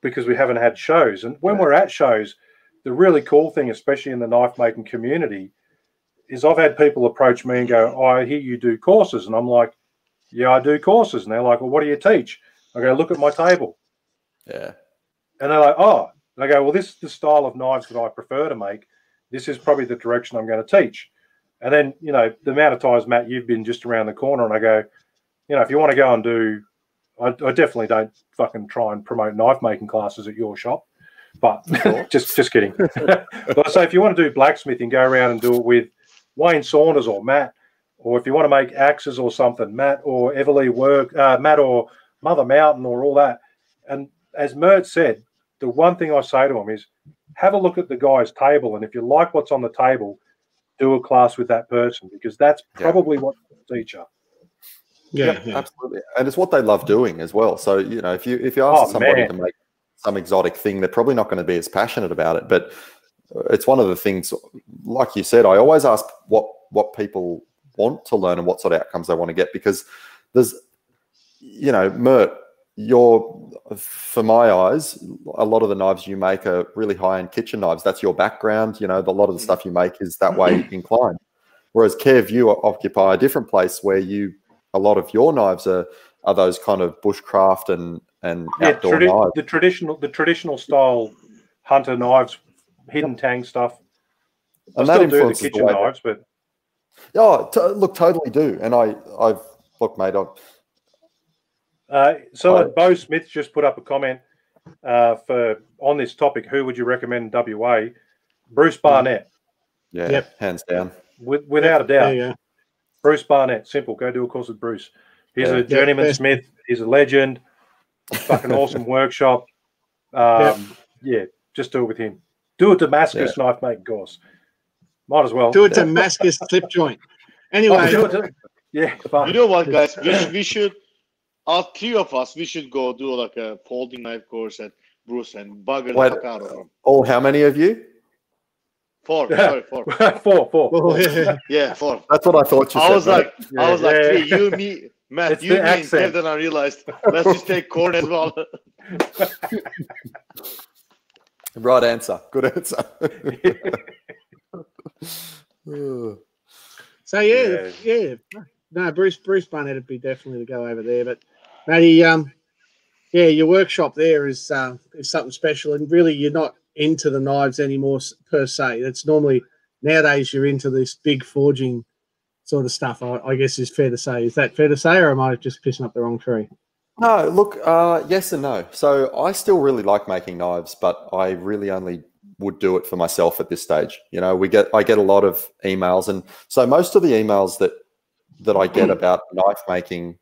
because we haven't had shows. And when we're at shows, the really cool thing, especially in the knife making community, is I've had people approach me and go, oh, "I hear you do courses," and I'm like, "Yeah, I do courses." And they're like, "Well, what do you teach?" I go, "Look at my table." Yeah. And they're like, oh, and I go, well, this is the style of knives that I prefer to make. This is probably the direction I'm going to teach. And then, you know, the amount of times, Matt, you've been just around the corner, and I go, you know, if you want to go and do, I, I definitely don't fucking try and promote knife making classes at your shop, but just just kidding. but I say if you want to do blacksmithing, go around and do it with Wayne Saunders or Matt, or if you want to make axes or something, Matt or Eveleigh Work, uh, Matt or Mother Mountain or all that. And as Mert said, the one thing I say to him is have a look at the guy's table, and if you like what's on the table, do a class with that person because that's Yeah. probably what the teacher. Yeah, yeah. absolutely, and it's what they love doing as well. So you know, if you if you ask Oh, somebody man. to make some exotic thing, they're probably not going to be as passionate about it. But it's one of the things, like you said, I always ask what what people want to learn and what sort of outcomes they want to get because there's, you know, Mert, your for my eyes, a lot of the knives you make are really high end kitchen knives. That's your background. You know, the, a lot of the stuff you make is that way mm-hmm. inclined. Whereas Kev, you occupy a different place where you a lot of your knives are are those kind of bushcraft and and Yeah, outdoor tradi- knives. the traditional the traditional style hunter knives, hidden tang stuff. I And that still do the influences the kitchen knives, but Oh, t- look, totally do. And I, I've look, mate. I've, Uh, so Oh. Bo Smith just put up a comment uh, for on this topic. Who would you recommend in WA? Bruce Barnett, yeah, Yep. hands down. with, without a doubt. you go. Bruce Barnett, simple. Go do a course with Bruce. He's Yeah. a journeyman best. smith. He's a legend. Fucking awesome workshop. Um, yeah, just do it with him. Do a Damascus knife making course. Might as well. Do a Damascus clip joint. Oh, Anyway, do it, do it. Yeah, fuck. You know what, guys? We, sh- we should, all three of us, we should go do like a folding knife course at Bruce and bugger Wait. the fuck out of him. All how many of you? Four, sorry, four. four, four. oh, yeah. Yeah, four. That's what I thought you I said. was mate. like, I Yeah, was like, yeah. three, you, me, Matt, It's you, the me, and accent. Kev, then I realized, let's just take Corin as well. Right answer. Good answer. So yeah, yeah, No, Bruce Bruce Barnett would be definitely to go over there. But Matty, um, yeah, your workshop there is uh, is something special, and really you're not into the knives anymore s- per se. It's normally nowadays you're into this big forging sort of stuff. I, I guess is fair to say. Is that fair to say, or am I just pissing up the wrong tree? No, look, uh, yes and no. So I still really like making knives, but I really only would do it for myself at this stage. You know, we get I get a lot of emails, and so most of the emails that that I get about knife making,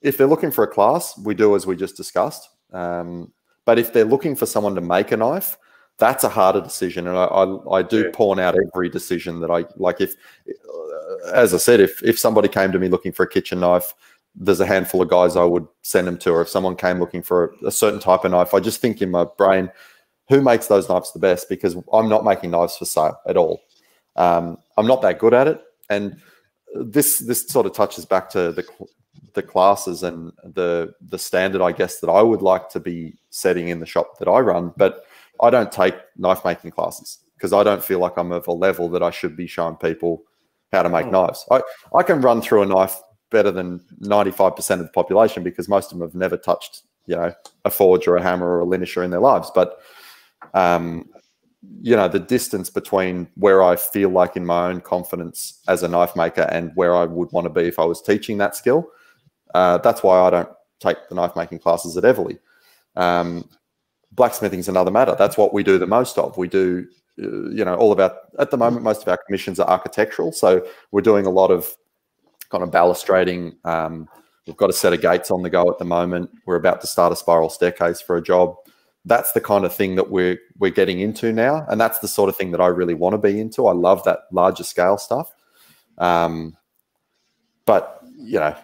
if they're looking for a class, we do as we just discussed. Um, but if they're looking for someone to make a knife, that's a harder decision, and I I, I do Yeah. pawn out every decision that I like. If, uh, as I said, if if somebody came to me looking for a kitchen knife there's a handful of guys I would send them to, or if someone came looking for a, a certain type of knife, I just think in my brain, who makes those knives the best? Because I'm not making knives for sale at all. Um, I'm not that good at it, and this this sort of touches back to the the classes and the the standard, I guess, that I would like to be setting in the shop that I run. But I don't take knife making classes because I don't feel like I'm of a level that I should be showing people how to make Hmm. knives. I, I can run through a knife better than 95% of the population because most of them have never touched, you know, a forge or a hammer or a linisher in their lives. But, um, you know, the distance between where I feel like in my own confidence as a knife maker and where I would want to be if I was teaching that skill, uh, that's why I don't take the knife making classes at Eveleigh. Um, blacksmithing is another matter. That's what we do the most of. We do, uh, you know, all of our, at the moment, most of our commissions are architectural. So we're doing a lot of kind of balustrading. Um, we've got a set of gates on the go at the moment. We're about to start a spiral staircase for a job. That's the kind of thing that we're we're getting into now, and that's the sort of thing that I really want to be into. I love that larger scale stuff. Um, but you know,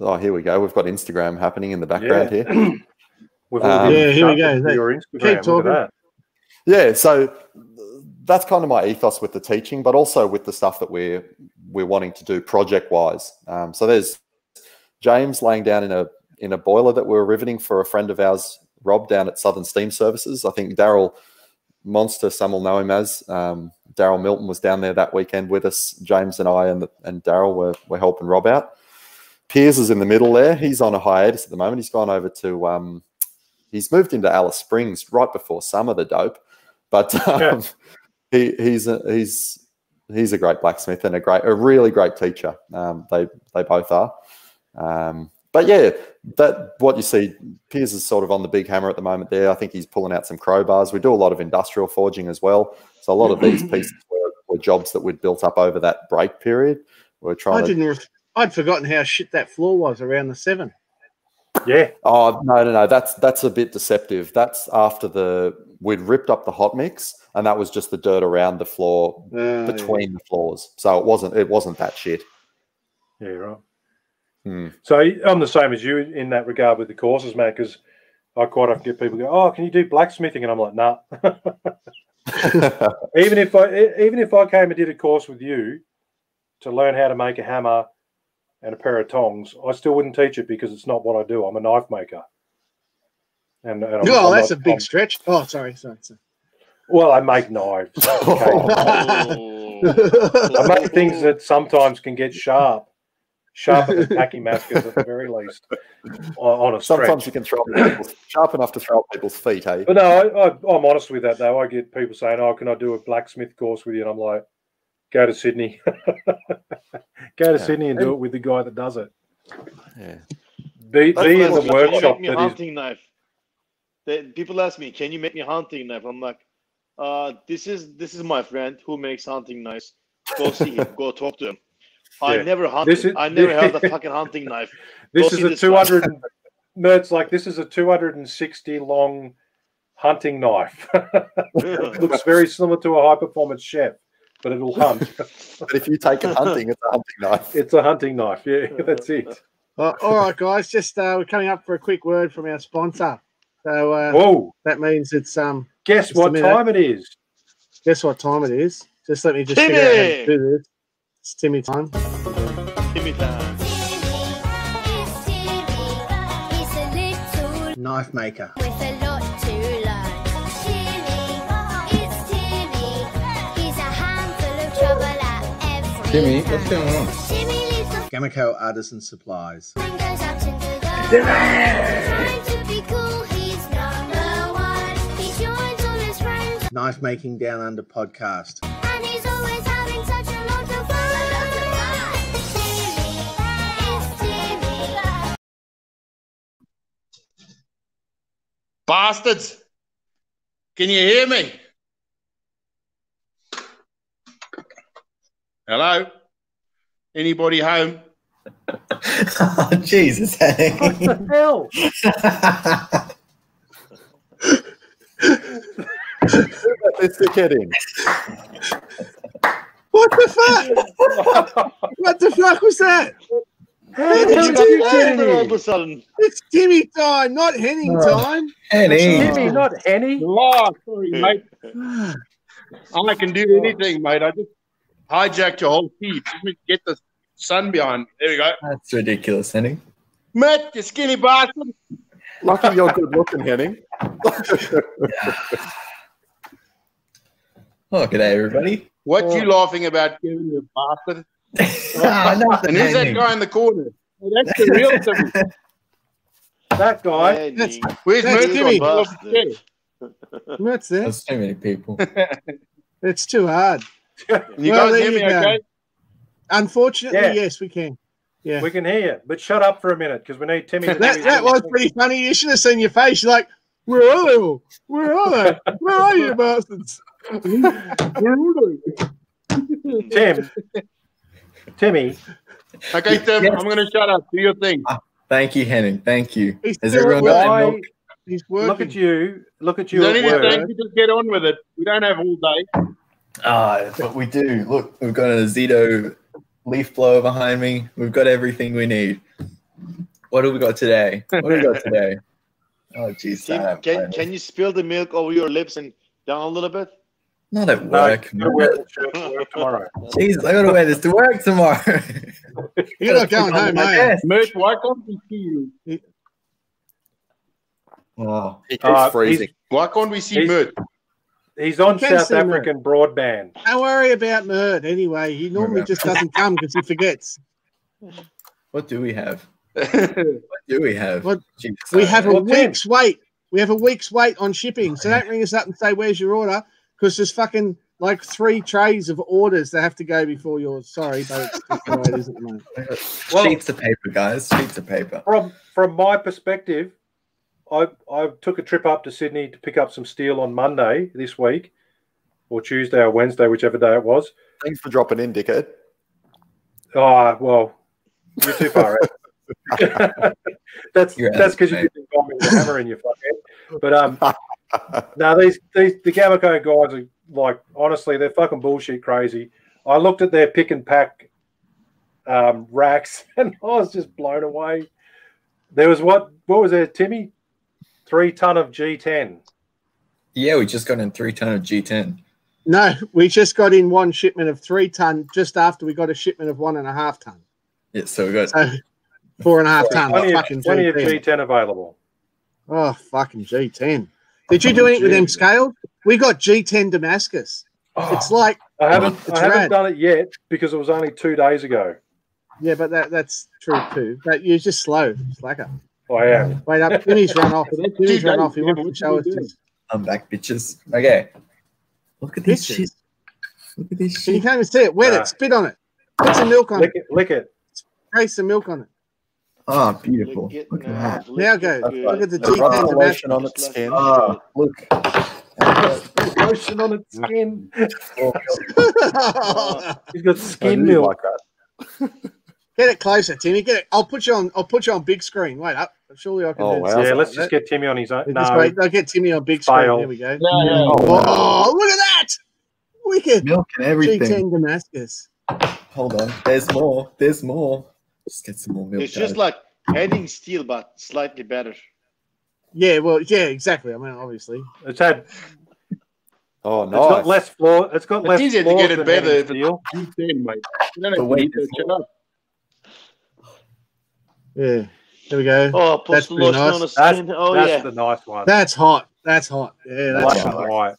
Oh, here we go. We've got Instagram happening in the background Yeah. here. We've Um, Yeah, here we go. into Your Instagram. Look at talking. that. Yeah, so that's kind of my ethos with the teaching, but also with the stuff that we're we're wanting to do project wise. Um, so there's James laying down in a in a boiler that we're riveting for a friend of ours, Rob, down at Southern Steam Services. I think Daryl Monster, some will know him as. Um, Daryl Milton was down there that weekend with us. James and I and and Daryl were were helping Rob out. Piers is in the middle there. He's on a hiatus at the moment. He's gone over to um, he's moved into Alice Springs right before summer. The dope, but um, Yeah. he he's he's he's a great blacksmith and a great a really great teacher. Um, they they both are. Um, but yeah, that what you see, Piers is sort of on the big hammer at the moment. There, I think he's pulling out some crowbars. We do a lot of industrial forging as well. So a lot of these pieces were, were jobs that we'd built up over that break period. We're I trying to didn't. Re- I'd forgotten how shit that floor was around the seven. Yeah. Oh no, no, no. That's that's a bit deceptive. That's after the we'd ripped up the hot mix, and that was just the dirt around the floor Uh, between the floors. So it wasn't it wasn't that shit. Yeah, right. Hmm. So I'm the same as you in that regard with the courses, man, because I quite often get people go, "Oh, can you do blacksmithing?" And I'm like, "Nah." even if i even if I came and did a course with you to learn how to make a hammer and a pair of tongs, I still wouldn't teach it because it's not what I do. I'm a knife maker. And, and I'm, Oh, I'm that's not- a big I'm- stretch. Oh, sorry, sorry. sorry. well, I make knives. Okay. I make things that sometimes can get sharp, sharper than packing maskers at the very least on, on a stretch. Sometimes you can throw it sharp enough to throw at people's feet, hey? But no, I, I, I'm honest with that though. I get people saying, "Oh, can I do a blacksmith course with you?" And I'm like, "Go to Sydney, go to Yeah. Sydney and do it with the guy that does it. Yeah. Be, That's be in the I said, "Can you workshop Make me a that is hunting knife. They, people ask me, "Can you make me a hunting knife?" I'm like, uh, "This is this is my friend who makes hunting knives. Go see him. Go talk to him. I never hunted. Is- I never held a fucking hunting knife. This Go is a this 200. Mert's like this is a 260 long hunting knife. Looks very similar to a high performance chef, but it'll hunt. But if you take it hunting, it's a hunting knife. it's a hunting knife. Yeah, that's it. Uh, all right, guys. Just uh, we're coming up for a quick word from our sponsor. So uh, Whoa! that means it's um. Guess what time it is? Guess what time it is? Just let me just figure out how to do this. It's Timmy time. Give me time. It's Timmy. He's a little Knife maker. with a lot to learn. Timmy, it's Timmy. He's a handful of trouble at every Timmy, turn. what's going on? Timmy Gamaco Artisan Supplies. and Knife making down under podcast. and he's always having such a lot of fun. Timmy, it's Timmy. Bastards! Can you hear me? Hello? Anybody home? oh, Jesus, What the hell? Let's stick in. What the fuck? what the fuck was that? How did you hell do did you that? get And then all of a sudden, It's Timmy time, not Henning time. Henny. Timmy, not Henny. Oh, sorry, mate. I can do anything, mate. I just hijacked your whole feed. Let me get the sun behind. There we go. That's ridiculous, Henning. Matt, you skinny bastard. Lucky you're good looking, Henning. Oh, good day, everybody. What you laughing about, Kevin, you bastard? Ah, nothing, And who's that guy in the corner? Oh, that's the real Timmy. That guy. Henning, Where's That's Timmy. bastard. That's it. There's too many people. It's too hard. You Well, guys hear me you okay? Unfortunately, Yeah. yes, we can. Yeah. We can hear you, but shut up for a minute because we need Timmy. To That, that was pretty funny. You should have seen your face. You're like, where are they? Where are they? Where are you bastards? Tim. Timmy. Okay, Tim, Yes. I'm going to shut up. Do your thing. Thank you, Henning. Thank you. He's Has still everyone at got work. milk? He's working. Look at you. Look at You you don't at need to work. thank me. Just get on with it. We don't have all day. Ah, but we do. Look, we've got a Zito leaf blower behind me. We've got everything we need. What do we got today? What do we got today? Oh, jeez. Tim, uh, can, can you spill the milk over your lips and down a little bit? Not at work. you're wear shirt to work tomorrow. Jeez, I gotta wear this to work tomorrow. You're not going home, My eh? best. Mert, why can't we see you? Oh, He keeps Uh, freezing. Why can't we see He's- Mert? He's on South see him, African broadband. Don't worry about Mert anyway. He normally just doesn't come because he forgets. what do we have? What do we have? What- Jeez, We have a Well, Tim- week's wait. We have a week's wait on shipping. So don't ring us up and say, Where's your order? Because there's fucking like three trays of orders that have to go before yours. Sorry, but it's just the way it is at the moment. Well- sheets of paper, guys. Sheets of paper. From from my perspective, I I took a trip up to Sydney to pick up some steel on Monday this week, or Tuesday or Wednesday, whichever day it was. Thanks for dropping in, dickhead. Oh well, you're too far out. that's You're that's because you mate. didn't bomb the hammer in your fuckhead. But um, no, these these the Gamaco guys are like honestly, they're fucking bullshit crazy. I looked at their pick and pack um, racks and I was just blown away. There was what what was there, Timmy? Three ton of G10. Yeah, we just got in three ton of G10. No, we just got in one shipment of three ton just after we got a shipment of one and a half ton. Yeah, so we got So four and a half ton. Plenty, of, fucking plenty of G10. G10 available. Oh, fucking G10. Did you do oh, anything with them scaled? We got G10 Damascus. Oh, it's like, I haven't I haven't rad. done it yet because it was only two days ago. yeah, but that, that's true too. But you're just slow, slacker. Oh, I am. Wait up, Jimmy's run off. Jimmy's run off. He yeah, wants to show us this. I'm back, bitches. Okay. Look at this shit. Look at this Can you shit. can't even see it. Wet Nah. it. Spit on it. Put some milk on Lick it. it, lick it. Spray some milk on it. Oh, beautiful. Lick Look at that. Now it go. Look at uh, the The G10 rubber Damascus. lotion on its skin. Oh, look. Lotion on its skin. Oh, He's got skin milk. like that. Get it closer, Timmy. Get it. I'll put you on. I'll put you on big screen. Wait up. Surely I can. Oh, do wow. Yeah, let's just get Timmy on his own. Just No, wait. I'll get Timmy on big screen. Fail. There we go. Yeah, yeah. Oh, oh wow. Oh, look at that! Wicked. Milk and everything. G10 Damascus. Hold on. There's more. There's more. Just get some more milk. it's just guys. like heading steel, but slightly better. Yeah, well, yeah, exactly. I mean, obviously. it's had. Oh, no. It's got less floor. It's got It's less. It's easier to get it better if it's steel. G10, mate. You don't The have to weight beat is that up. Yeah. There we go. Oh, put That's pretty lotion nice. on the That's, skin. oh that's yeah. the nice one. That's hot. That's hot. Yeah, that's Black hot. and white.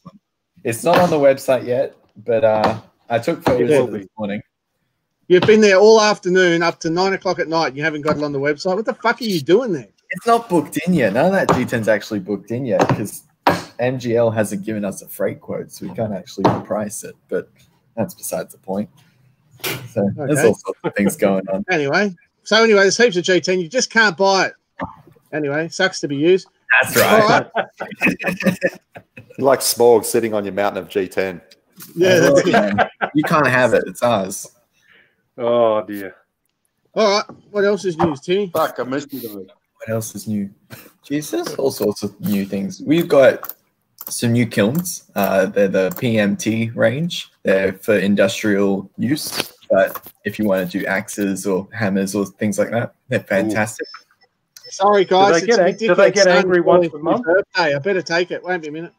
It's not on the website yet, but uh, I took photos of it this morning. You've been there all afternoon up to nine o'clock at night. And you haven't got it on the website. What the fuck are you doing there? It's not booked in yet. None of that G10's actually booked in yet because MGL hasn't given us a freight quote, so we can't actually price it. But that's besides the point. So there's all sorts of things going on. Anyway, so anyway, there's heaps of G10. You just can't buy it. Anyway, sucks to be used. That's All right. right. Like Smaug sitting on your mountain of G10. Yeah, that's you can't have it. It's ours. Oh dear. All right. What else is news, Timmy? Fuck, I missed it. of it. What else is new? Jesus, all sorts of new things. We've got some new kilns. Uh, they're the PMT range. They're for industrial use, but if you want to do axes or hammers or things like that, they're fantastic. Sorry, guys. Do they get do they get angry once a for his month? Birthday. I better take it. Won't be a minute.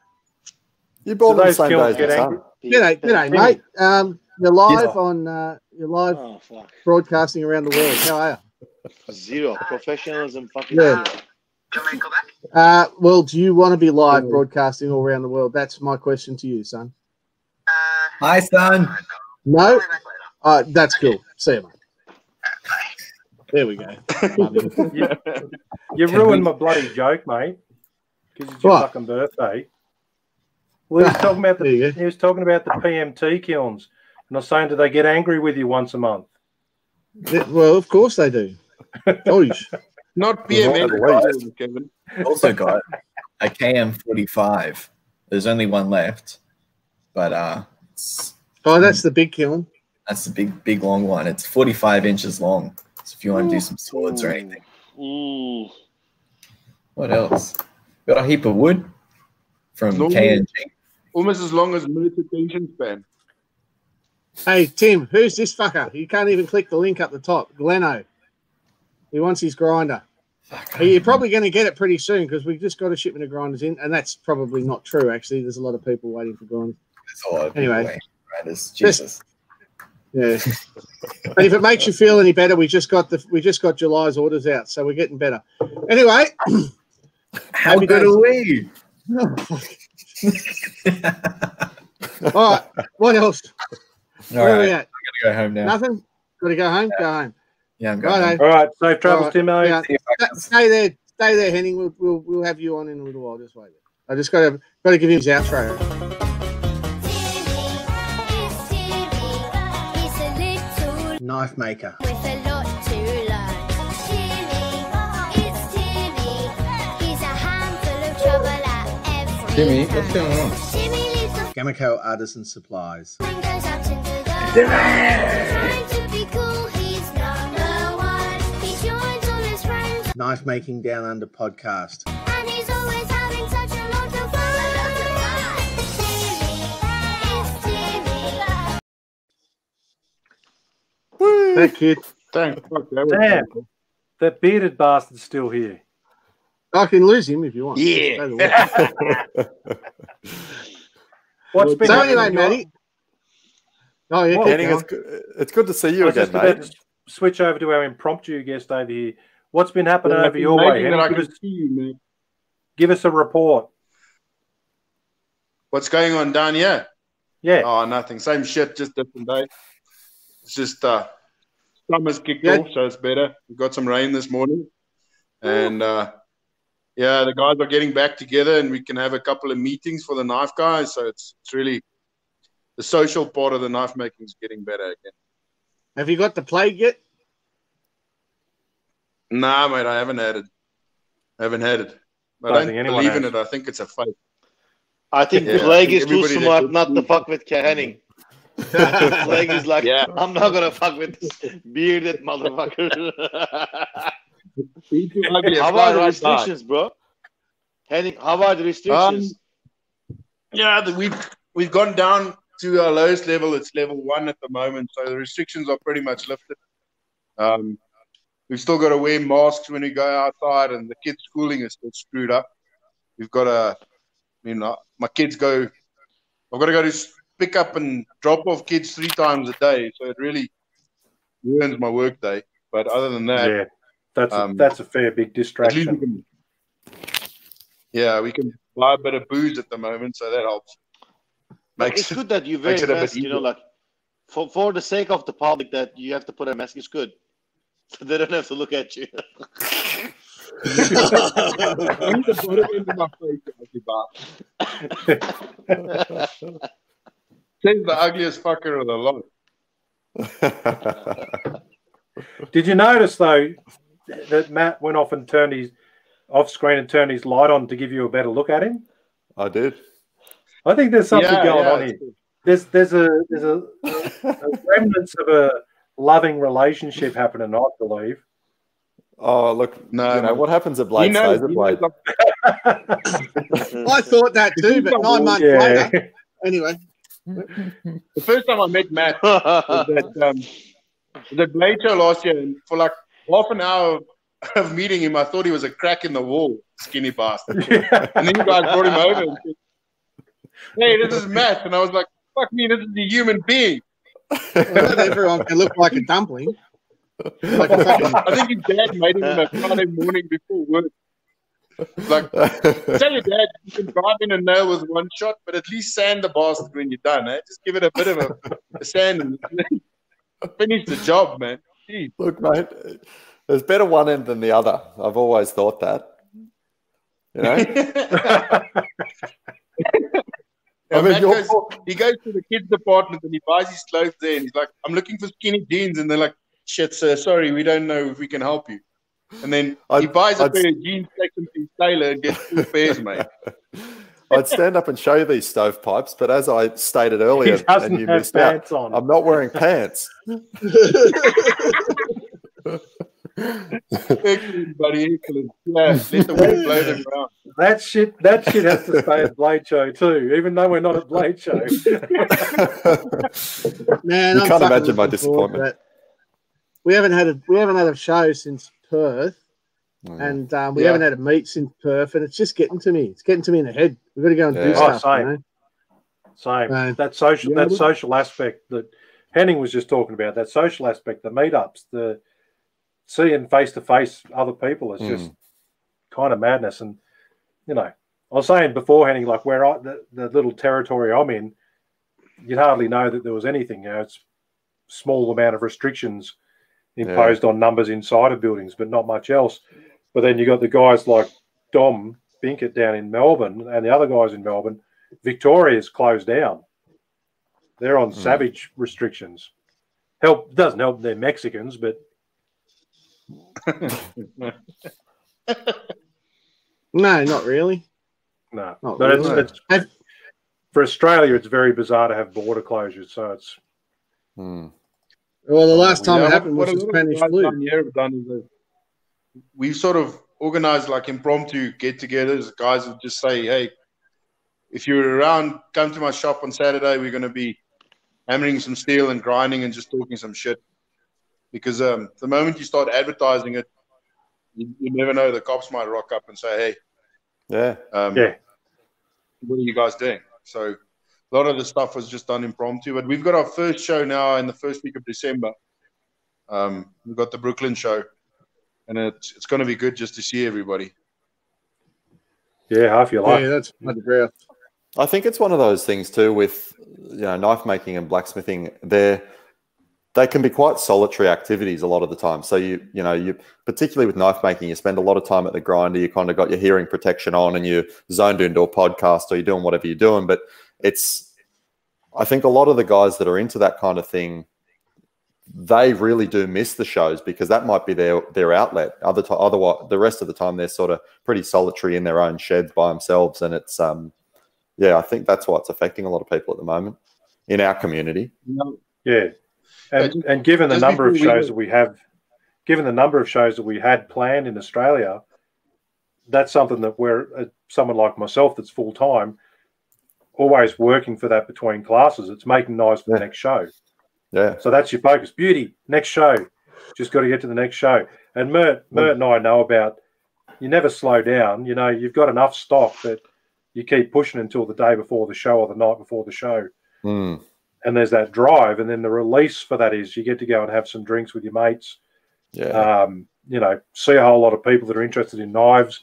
You bought Do them the those same kills day as get your angry? son. G'day, g'day, mate. Um, you're live on. Uh, you're live Oh fuck. broadcasting around the world. How are you? Zero professionalism. Fucking Yeah. zero. Uh, well, do you want to be live broadcasting all around the world? That's my question to you, son. Uh, Hi, son. No. Uh, that's cool. See you, mate. There we go. You Can ruined we- my bloody joke, mate. Because it's your What? fucking birthday. Well, he was talking about the he was talking about the PMT kilns, and I was saying, do they get angry with you once a month? Yeah, well, of course they do. Oish. Not Well, PMN. Kevin. Also got a KM45. There's only one left, but uh, it's, Oh, that's the big kiln. that's the big, big, long one. It's 45 inches long. So if you want to do some swords or anything, Ooh. what else? Got a heap of wood from No. KNG. Almost as long as Mert's attention span. Hey, Tim, who's this fucker? You can't even click the link up the top. Gleno. He wants his grinder. Fuck. You're probably going to get it pretty soon because we've just got a shipment of grinders in, and that's probably not true. Actually, there's a lot of people waiting for grinders. There's a lot of Anyway. people waiting for grinders. Jesus. Yeah, but if it makes you feel any better, we just got the we just got July's orders out, so we're getting better. Anyway, How good days. are we? all right. What else? All Where are we right, at? go home now. Nothing. Got to go home. Go home. Yeah, I'm going. Right, home. All right, safe travels, All right. Timo. Yeah. See you back. Sta- Stay there. Stay there, Henning. We'll, we'll we'll have you on in a little while. Just wait. I just got to got to give him his outro. He's a little Knife maker. with a lot to learn. Timmy, it's Timmy. He's a handful of trouble at every Timmy, turn. what's going on? Timmy leaves the Gamaco Artisan Supplies. and goes out into the Trying to be cool, he's number one. He joins all his friends Knife making down under podcast. and he's always having such a lot of fun. Timmy, it's That. Thanks. Fuck, that was Damn. That bearded bastard's still here. I can lose him if you want. Yeah. Say the word. What's been So happening anyway, in your- Matty. Oh yeah, Well, keep it's, good- it's good to see you I again, just mate. to switch over to our impromptu guest over here. What's been happening Well, over your way? amazing that I Henning? Give can us, see you, man. give us a report. What's going on down here? Yeah. Oh, nothing. Same shit, just different day. It's just uh, summer's kicked Yeah. off, so it's better. We got some rain this morning, and uh, yeah, the guys are getting back together, and we can have a couple of meetings for the knife guys. So it's it's really the social part of the knife making is getting better again. Have you got the plague yet? Nah, mate, I haven't had it. I haven't had it. I Don't don't think anyone believe in it. I think it's a fake. I think Yeah, Plague I is too smart not to fuck with Henning. Plague is like, Yeah. I'm not gonna fuck with this bearded motherfucker. He's too ugly. how Fly about the restrictions, bro? Henning, how about the restrictions? Yeah, the, we've we've gone down to our lowest level. It's level one at the moment, so the restrictions are pretty much lifted. Um, we've still got to wear masks when we go outside, and the kids' schooling is still screwed up. We've got to, you know, my kids go. I've got to go to pick up and drop off kids three times a day, so it really ruins my work day. But other than that, Yeah. That's a, Um, that's a fair big at least we distraction. can, yeah, we can buy a bit of booze at the moment, so that helps. Makes it's good that you very makes it a mask, you know, like for for the sake of the public that you have to put a mask is good. So they don't have to look at you. I'm the bottom end of my face, ugly bastard. Says the ugliest fucker of the lot. Did you notice though that Matt went off and turned his off screen and turned his light on to give you a better look at him? I did. I think there's something Yeah, going yeah, on it's here. There's there's a there's a, a remnants of a loving relationship happening, I believe. Oh, look, No, you know, no. what happens at He Blade knows, stays at he Blade. knows I thought that too, but nine months later. Anyway, the first time I met Matt was at um, the Blade Show last year, and for like half an hour of meeting him, I thought he was a crack in the wall, skinny bastard. And then you guys brought him over and said, Hey, this is Matt. And I was like, fuck me, this is a human being. everyone can look like a dumpling. Like a fucking, I think his dad made him on a Friday morning before work. Like, tell your dad you can drive in a nail with one shot, but at least sand the bastard when you're done. Eh? Just give it a bit of a, a sand and finish the job, man. Jeez. Look, mate, there's better one end than the other. I've always thought that. You know, Yeah, I mean, goes, he goes to the kids department and he buys his clothes there and he's like, I'm looking for skinny jeans. And they're like, shit, sir, sorry, we don't know if we can help you. And then he I'd- buys a I'd- pair of jeans, takes them to his tailor and gets two pairs, mate. I'd stand up and show you these stovepipes, but as I stated earlier, and you missed out, on. I'm not wearing pants. Excellent, buddy, excellent. Yeah, let the wind blow them around. That shit that shit has to stay at Blade Show too, even though we're not at Blade Show. man, You I'm can't imagine my looking forward to disappointment. that. We haven't had a we haven't had a show since Perth, Mm. and um, we Yeah. haven't had a meet since Perth, and it's just getting to me. It's getting to me in the head. We've got to go and do Yeah. Oh, stuff. Oh, you same. know? Same. Right. that social Yeah, that well- social aspect that Henning was just talking about, that social aspect, the meetups, the seeing face to face other people is hmm. just kind of madness. And you know, I was saying before, Henning, like where I the, the little territory I'm in, you'd hardly know that there was anything. You know, it's small amount of restrictions imposed on numbers inside of buildings, but not much else. But then you got the guys like Dom Binkett down in Melbourne and the other guys in Melbourne. Victoria's closed down. They're on Mm. savage restrictions. Help doesn't help they're Mexicans, but No, not really. no. Not but really. it's Have- for Australia, it's very bizarre to have border closures. So it's Mm. Well, the last time Yeah, it happened was the Spanish flu. down here have done is that we sort of organize like impromptu get-togethers. Guys would just say, "Hey, if you're around, come to my shop on Saturday. We're going to be hammering some steel and grinding and just talking some shit." Because um, the moment you start advertising it, you, you never know. The cops might rock up and say, "Hey, Yeah. um, Yeah. what are you guys doing?" So a lot of the stuff was just done impromptu. But we've got our first show now in the first week of December. Um, we've got the Brooklyn show, and it's it's going to be good just to see everybody. yeah, half your life. Yeah, that's bloody grouse. I think it's one of those things too with you know knife making and blacksmithing. They're they can be quite solitary activities a lot of the time. So you you know you particularly with knife making, you spend a lot of time at the grinder. You kind of got your hearing protection on, and you're zoned into a podcast or you're doing whatever you're doing. But it's I think a lot of the guys that are into that kind of thing, they really do miss the shows because that might be their their outlet. Other ti otherwise, the rest of the time they're sort of pretty solitary in their own sheds by themselves, and it's um yeah, I think that's what's affecting a lot of people at the moment in our community. Yeah, and just- and given the number of before we shows that we have, given the number of shows that we had planned in Australia, that's something that we're uh, someone like myself that's full time, always working for that between classes. It's making noise for Yeah. the next show. Yeah, So that's your focus. Beauty, next show. Just got to get to the next show. And Mert, Mert and I know about you never slow down. You know, you've got enough stock that you keep pushing until the day before the show or the night before the show. Mm, And there's that drive. And then the release for that is you get to go and have some drinks with your mates. yeah, Um, you know, see a whole lot of people that are interested in knives,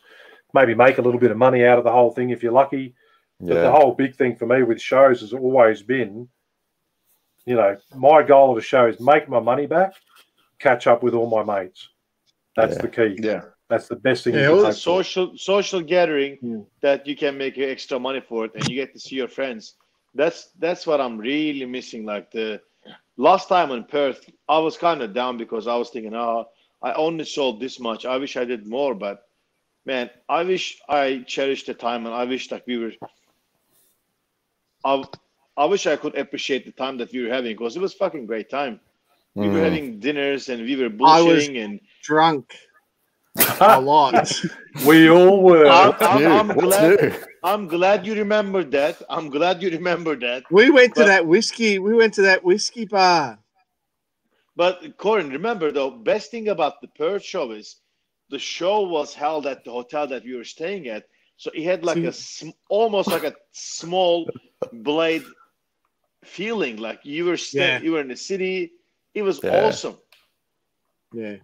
maybe make a little bit of money out of the whole thing if you're lucky. But the whole big thing for me with shows has always been, you know, my goal of the show is make my money back, catch up with all my mates. That's Yeah. the key. Yeah, That's the best thing Yeah, you can well, hope for. social social gathering Yeah. that you can make extra money for it and you get to see your friends that's that's what i'm really missing like the last time in perth i was kind of down because i was thinking oh i only sold this much i wish i did more but man i wish i cherished the time and i wish like we were i, I wish i could appreciate the time that we were having because it was fucking great time we were Mm. having dinners and we were I was- bullshitting and Drunk a lot. We all were. I'm, I'm. I'm glad? I'm glad you remembered that. I'm glad you remembered that. we went to that whiskey. We went to that whiskey bar. But Corin, remember though, best thing about the Perth show is the show was held at the hotel that we were staying at. So it had like a sm- almost like a small blade feeling. Like you were staying, Yeah. you were in the city. It was Yeah. awesome. Yeah,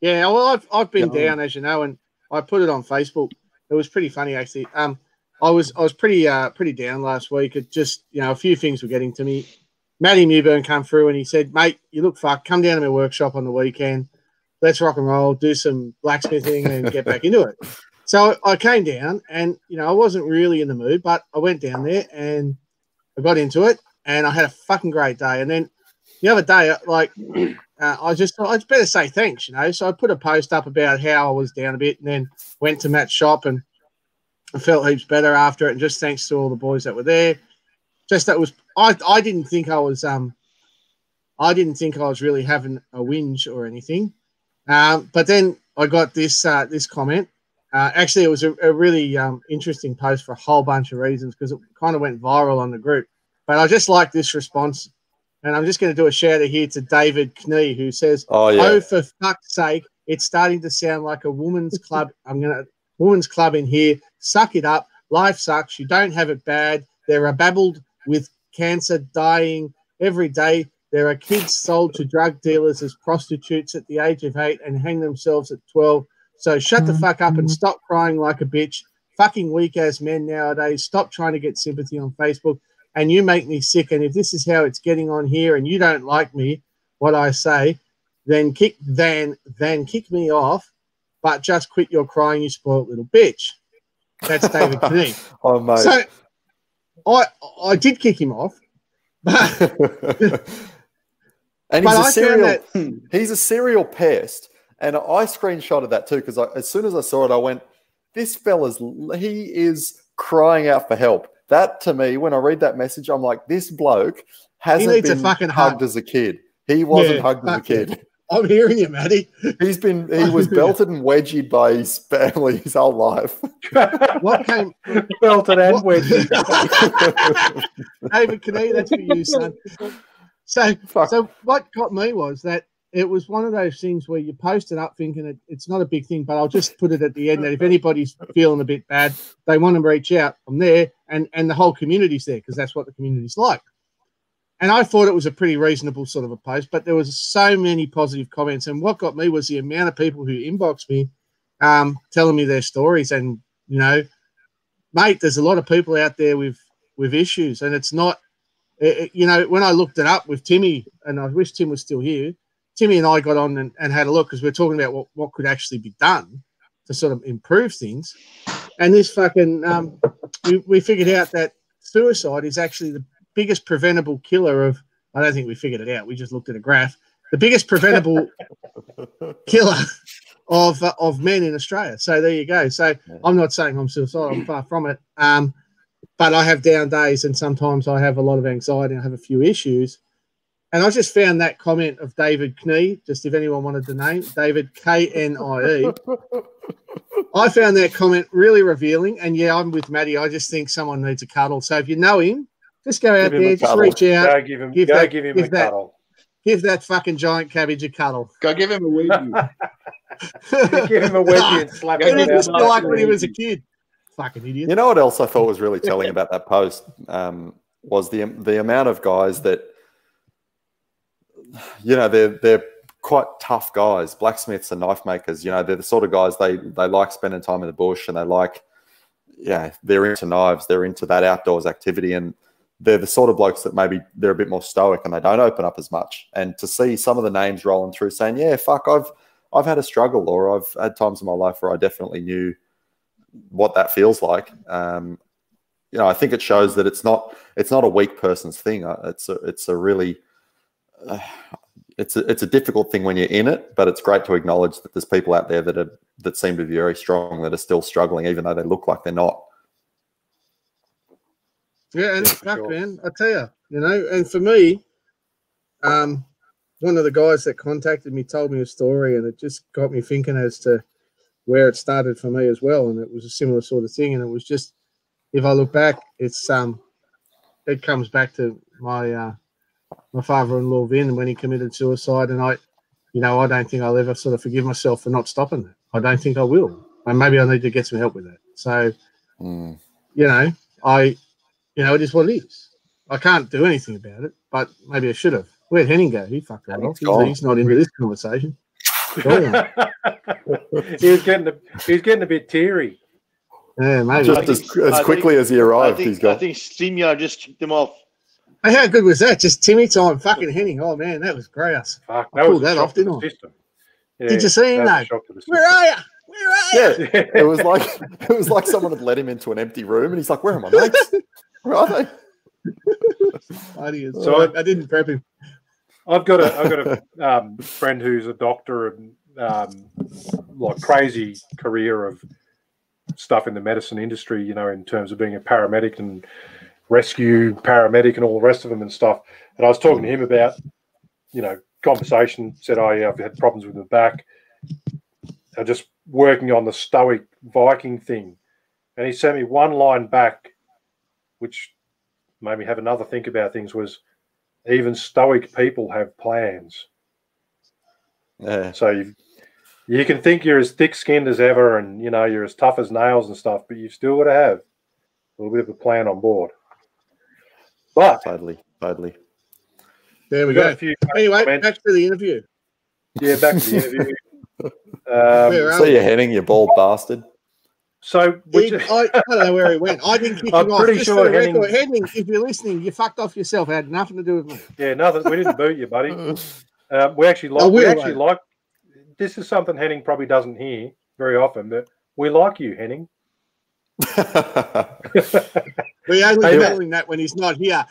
yeah. Well, I've I've been Yeah. down as you know, and I put it on Facebook. It was pretty funny actually. Um, I was I was pretty uh pretty down last week. It just you know a few things were getting to me. Matty Mewburn come through and he said, "Mate, you look fucked. Come down to my workshop on the weekend. Let's rock and roll. Do some blacksmithing and get back into it." So I came down, and you know I wasn't really in the mood, but I went down there and I got into it, and I had a fucking great day. And then the other day, like uh, I just thought I'd better say thanks, you know. So I put a post up about how I was down a bit, and then went to Matt's shop, and I felt heaps better after it. And just thanks to all the boys that were there. Just that was I. I didn't think I was um. I didn't think I was really having a whinge or anything, um, but then I got this uh, this comment. Uh, actually, it was a, a really um, interesting post for a whole bunch of reasons because it kind of went viral on the group. But I just like this response, and I'm just going to do a shout out here to David Knee, who says, Oh yeah, Oh, for fuck's sake, It's starting to sound like a woman's club. I'm gonna woman's club in here. Suck it up. Life sucks. You don't have it bad. There are babbled with cancer dying every day. There are kids sold to drug dealers as prostitutes at the age of eight and hang themselves at 12. So shut the fuck up and mm-hmm. stop crying like a bitch. Fucking weak ass men nowadays. Stop trying to get sympathy on Facebook. And you make me sick. And if this is how it's getting on here and you don't like me, what I say, then kick then then kick me off. But just quit your crying, you spoiled little bitch. That's David Knee. oh mate. So I I did kick him off, but and he's I a found serial that- he's a serial pest. And I screenshotted that too because as soon as I saw it, I went, "This fella's he is crying out for help." That to me, when I read that message, I'm like, "This bloke hasn't been fucking hugged hug. as a kid. He wasn't Yeah, hugged as a fuck yeah. kid. I'm hearing you, Matty. He's been he was belted and wedgied by his family his whole life. What came Belted and What- wedged. David Knee, that's for you, son. So Fuck. so what got me was that it was one of those things where you post it up thinking it, it's not a big thing, but I'll just put it at the end that if anybody's feeling a bit bad, they want to reach out. I'm there, and and the whole community's there because that's what the community's like. And I thought it was a pretty reasonable sort of a post, but there was so many positive comments. And what got me was the amount of people who inboxed me, um, telling me their stories. And you know, mate, there's a lot of people out there with with issues, and it's not it- it- you know, when I looked it up with Timmy, and I wish Tim was still here, Timmy and I got on and, and had a look because we are talking about what, what could actually be done to sort of improve things. And this fucking, um, we, we figured out that suicide is actually the biggest preventable killer of, I don't think we figured it out. We just looked at a graph. The biggest preventable killer of uh, of men in Australia. So there you go. So I'm not saying I'm suicidal. I'm far from it. Um, but I have down days, and sometimes I have a lot of anxiety. and I have a few issues, and I just found that comment of David Knee. Just if anyone wanted to name David K N I E, I found that comment really revealing. And yeah, I'm with Maddie. I just think someone needs a cuddle. So if you know him, just go out Give there, just cuddle. reach out, Go give him, Give go that- give him give a that- cuddle. give that fucking giant cabbage a cuddle. Go give him a wedgie. give him a wedgie and slap him He give around him was the still like when he was a kid. Fucking idiot. You know what else I thought was really telling about that post um, was the the amount of guys that you know they're they're quite tough guys, blacksmiths and knife makers. You know they're the sort of guys they they like spending time in the bush and they like yeah they're into knives, they're into that outdoors activity, and they're the sort of blokes that maybe they're a bit more stoic and they don't open up as much. And to see some of the names rolling through saying yeah fuck I've I've had a struggle or I've had times in my life where I definitely knew what that feels like. Um, you know, I think it shows that it's not it's not a weak person's thing. Uh, It's a it's a really uh, it's a, it's a difficult thing when you're in it, but it's great to acknowledge that there's people out there that are that seem to be very strong that are still struggling, even though they look like they're not. Yeah, and Yeah, for fuck, sure. man, I tell you, you know, and for me, um, one of the guys that contacted me told me a story, and it just got me thinking as to where it started for me as well, and it was a similar sort of thing, and it was just, if I look back, it's um, it comes back to my uh, my father-in-law Vin when he committed suicide, and I, you know, I don't think I'll ever sort of forgive myself for not stopping that. I don't think I will, and maybe I need to get some help with that. So, Mm. you know, I, you know, it is what it is. I can't do anything about it, but maybe I should have. Where'd Henning go? He fucked right off. He's, gone. he's not into this conversation. Gone. he was getting a, he was getting a bit teary. yeah, maybe. Just think- as, I as think- quickly as he I arrived, he's think, I gone. think StreamYard just kicked him off. Hey, how good was that? Just Timmy time, fucking Henning. Oh man, that was grouse. Fuck, I that was pulled a that off, didn't I? Yeah, Did you see him, that though? shock to the system. Where are you? Where are you? Yeah, it was like it was like someone had led him into an empty room, and he's like, "Where are my mates? Where are they?" So So I, I didn't prep him. I've got a I've got a um, friend who's a doctor and um, like crazy career of stuff in the medicine industry. You know, in terms of being a paramedic and rescue paramedic and all the rest of them and stuff. And I was talking to him about, you know, conversation. Said, "Oh yeah, I've had problems with my back. I'm just working on the stoic Viking thing." And he sent me one line back, which made me have another think about things. Was even stoic people have plans. Yeah, So you've You can think you're as thick skinned as ever and you know you're as tough as nails and stuff, but you've still got to have a little bit of a plan on board. But Totally, totally. There we go. Anyway, comments. back to the interview. yeah, back to the interview. Where Um, are See we? you heading, you bald bastard. so, which, He- I, I don't know where he went. I didn't kick I'm him off. pretty Just sure Henning- record, Henning, if you're listening, you fucked off yourself. It had nothing to do with me. yeah, nothing. We didn't boot you, buddy. Um, we actually I like. We actually like. This is something Henning probably doesn't hear very often, but we like you, Henning. We only Hey, tell him that when he's not here.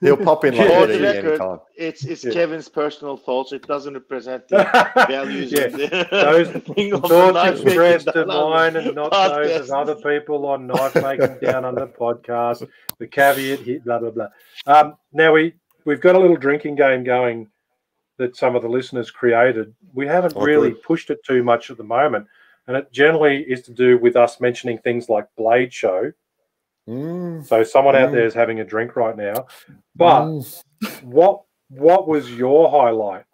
He'll pop in like For that the at any record, time. it's it's Yeah. Kevin's personal thoughts. It doesn't represent the values. Yeah. of the Those thing of the Thoughts knife expressed down of mine and not those of other people on knife making down under podcast. The caveat here, blah blah blah. Um, now we we've got a little drinking game going that some of the listeners created. We haven't Oh, really good. pushed it too much at the moment, and it generally is to do with us mentioning things like Blade Show. Mm, So someone out Mm. there is having a drink right now. But mm. what what was your highlight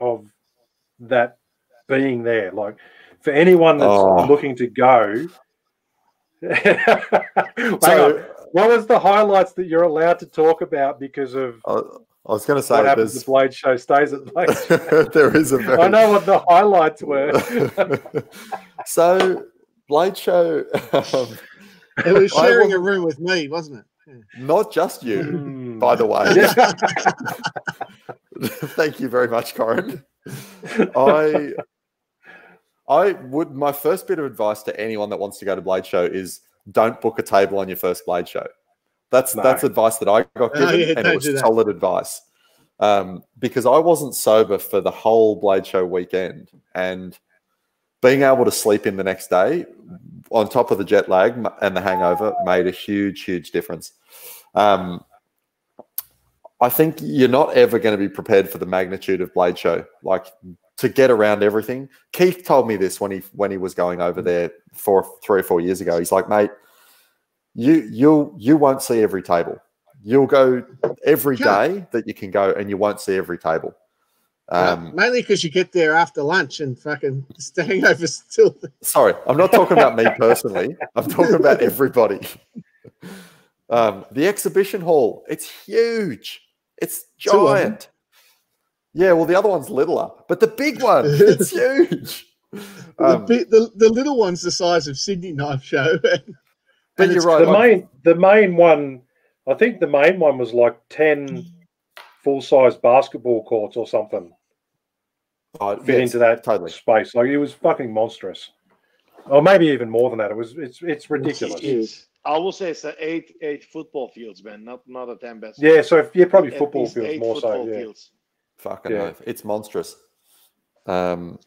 of that being there? Like for anyone that's Oh. looking to go. So What was the highlights that you're allowed to talk about because of I, I was going to say what happens to Blade Show stays at Blade Show? there is a very I know what the highlights were. so Blade Show, um, It was sharing a wasn't- room with me, wasn't it? not just you, Hmm. by the way. Thank you very much, Corin. I I would my first bit of advice to anyone that wants to go to Blade Show is don't book a table on your first Blade Show. That's No. that's advice that I got Oh, given, yeah, and it was solid advice. Um, because I wasn't sober for the whole Blade Show weekend, and being able to sleep in the next day, on top of the jet lag and the hangover, made a huge, huge difference. Um, I think you're not ever going to be prepared for the magnitude of Blade Show, like to get around everything. Keith told me this when he when he was going over there four, three or four years ago. He's like, mate, you you'll you won't see every table. You'll go every Sure. day that you can go, and you won't see every table. Um, Mainly because you get there after lunch and fucking the hangover's still. Sorry, I'm not talking about me personally. I'm talking about everybody. Um, the exhibition hall, it's huge. It's Two giant. Yeah, well, the other one's littler, but the big one, it's huge. the, Um, bit, the, the little one's the size of Sydney Knife Show. but and you're right. the like- main the main one I think the main one was like 10 full-size basketball courts or something oh, fit yes, into that totally. space. Like it was fucking monstrous. Or maybe even more than that. It was it's it's ridiculous. It's- I will say it's a eight eight football fields, man, not not a ten best. Yeah, so if, yeah, probably At football fields eight more so. football Yeah. fields. Fucking Yeah. oath. It's monstrous. Um,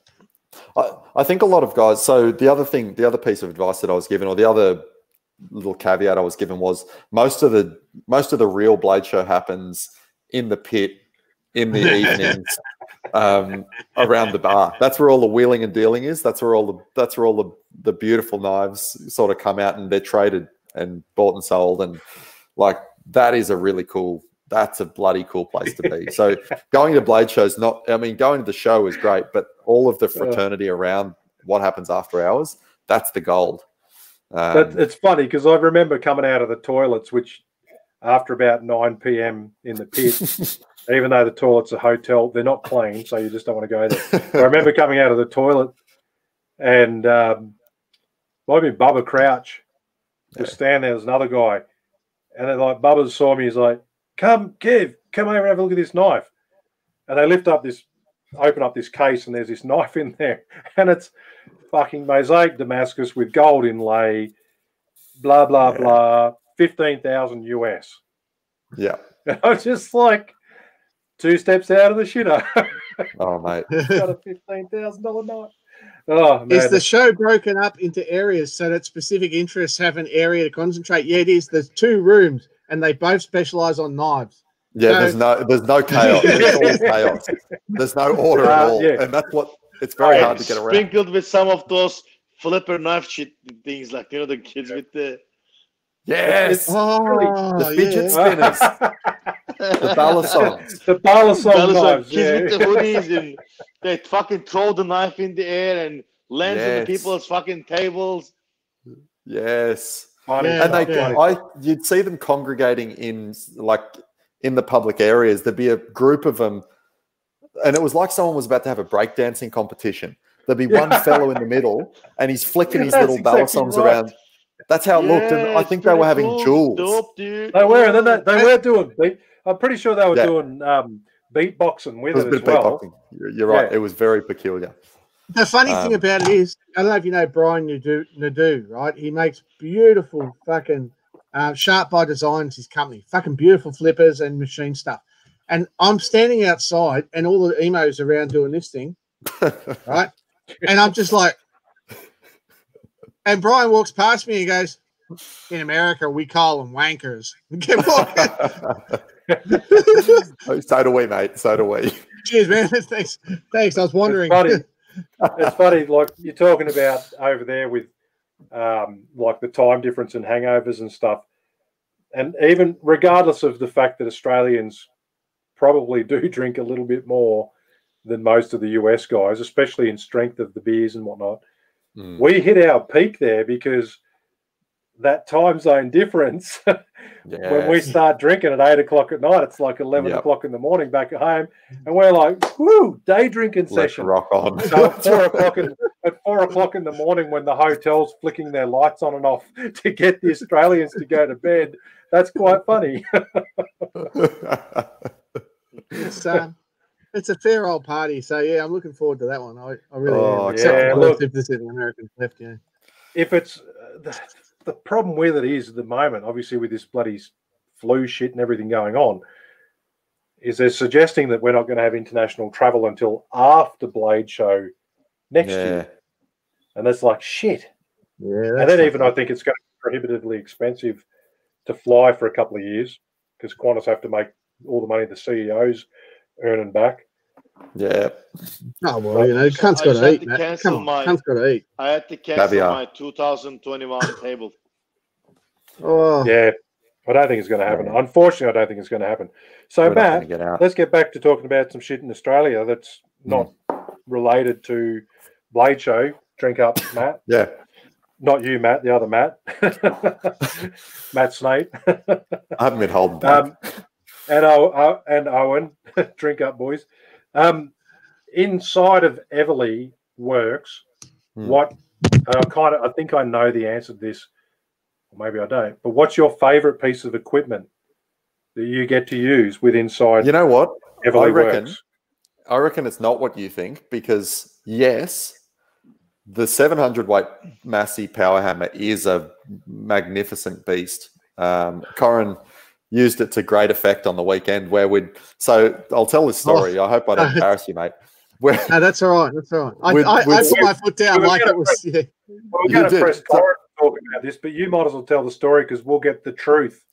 I, I think a lot of guys. So the other thing, the other piece of advice that I was given, or the other little caveat I was given was most of the most of the real blade show happens in the pit in the evenings um, around the bar. That's where all the wheeling and dealing is. That's where all the that's where all the the beautiful knives sort of come out and they're traded and bought and sold and like that is a really cool that's a bloody cool place to be so going to blade shows not i mean going to the show is great but all of the fraternity around what happens after hours that's the gold But um, it's funny because I remember coming out of the toilets, which after about 9 p.m. in the pit, even though the toilet's a hotel, they're not clean, so you just don't want to go there. I remember coming out of the toilet and um, might be Bubba Crouch was standing there. There's another guy, and then like Bubba saw me. He's like, "Come, Kev, come over and have a look at this knife." And they lift up this, open up this case, and there's this knife in there, and it's fucking mosaic Damascus with gold inlay, blah blah Yeah. blah, fifteen thousand US. yeah And I was just like, two steps out of the shitter. oh mate Got a fifteen thousand dollar knife. Oh man, Is the show broken up into areas so that specific interests have an area to concentrate? Yeah, it is. There's two rooms and they both specialize on knives. yeah No. there's no there's no chaos it's all chaos there's no order at Uh, all yeah. and that's what it's very hard to get around Sprinkled with some of those flipper knife shit things, like you know the kids with the yes Oh, the fidget yeah. spinners the balisongs the Balisong Fellas are knives. kids with the hoodies and they fucking throw the knife in the air and lands on Yes. the people's fucking tables. Yes. Yeah, and they, yeah. I, you'd see them congregating in like in the public areas. There'd be a group of them, and it was like someone was about to have a breakdancing competition. There'd be one fellow in the middle, and he's flicking his little exactly balisongs right. around. That's how it looked, and I think they were having cool. jewels. Dope. They were, and then they, they were doing. Beat, I'm pretty sure they were Yeah. doing um, beatboxing It with was a it, bit as of well. beatboxing. You're, you're right. Yeah. It was very peculiar. The funny Um, thing about it is, I don't know if you know Brian Nadeau, Nadeau right? He makes beautiful fucking uh, Sharp by Designs, his company, fucking beautiful flippers and machine stuff. And I'm standing outside, and all the emos around doing this thing, right? And I'm just like, and Brian walks past me and goes, "In America, we call them wankers." Kept walking. Oh, so do we, mate. So do we. Cheers, man. Thanks. Thanks. I was wondering. It's funny. it's funny, like you're talking about over there with um, like the time difference and hangovers and stuff. And even regardless of the fact that Australians probably do drink a little bit more than most of the US guys, especially in strength of the beers and whatnot, Mm. we hit our peak there because that time zone difference when we start drinking at eight o'clock at night, it's like eleven Yep. o'clock in the morning back at home, and we're like, "Whoo, day drinking Let's session." rock on. So at four o'clock in at four o'clock in the morning, when the hotel's flicking their lights on and off to get the Australians to go to bed, that's quite funny. it's um, it's a fair old party. So yeah, I'm looking forward to that one. I, I really Oh, am. Except yeah, for look- if there's an American left, yeah. if it's uh, the, the problem with it is at the moment, obviously with this bloody flu shit and everything going on, is they're suggesting that we're not going to have international travel until after Blade Show next yeah. year, and that's like shit. Yeah, and then even I think it's going to be prohibitively expensive to fly for a couple of years because Qantas have to make all the money the CEOs earning back. Yeah. oh well, you know, cunt's I got just to eat, to man. cancel Come on, my- cunt's got to eat. I had to cancel Caviar. my 2021 table. Oh, Yeah, I don't think it's going to happen. Unfortunately, I don't think it's going to happen. So, We're Matt, get out. let's get back to talking about some shit in Australia that's Hmm. not related to Blade Show. Drink up, Matt. Yeah. Not you, Matt. The other Matt. Matt Snape. I haven't been holding back. um, and o- and Owen. Drink up, boys. Um, inside of Eveleigh Works, Hmm. what uh, kind of? I think I know the answer to this. Or maybe I don't. But what's your favourite piece of equipment that you get to use with inside you know what? Eveleigh I reckon- Works? I reckon it's not what you think because yes, the 700 weight Massey power hammer is a magnificent beast. Um, Corin used it to great effect on the weekend where we'd. So I'll tell this oh. story. I hope I don't embarrass you, mate. Where no, that's all right. That's all right. I, With- I, I with- put my foot down we're like it was. Yeah. We're You going to did. press So- Corin to talk about this, but you might as well tell the story because we'll get the truth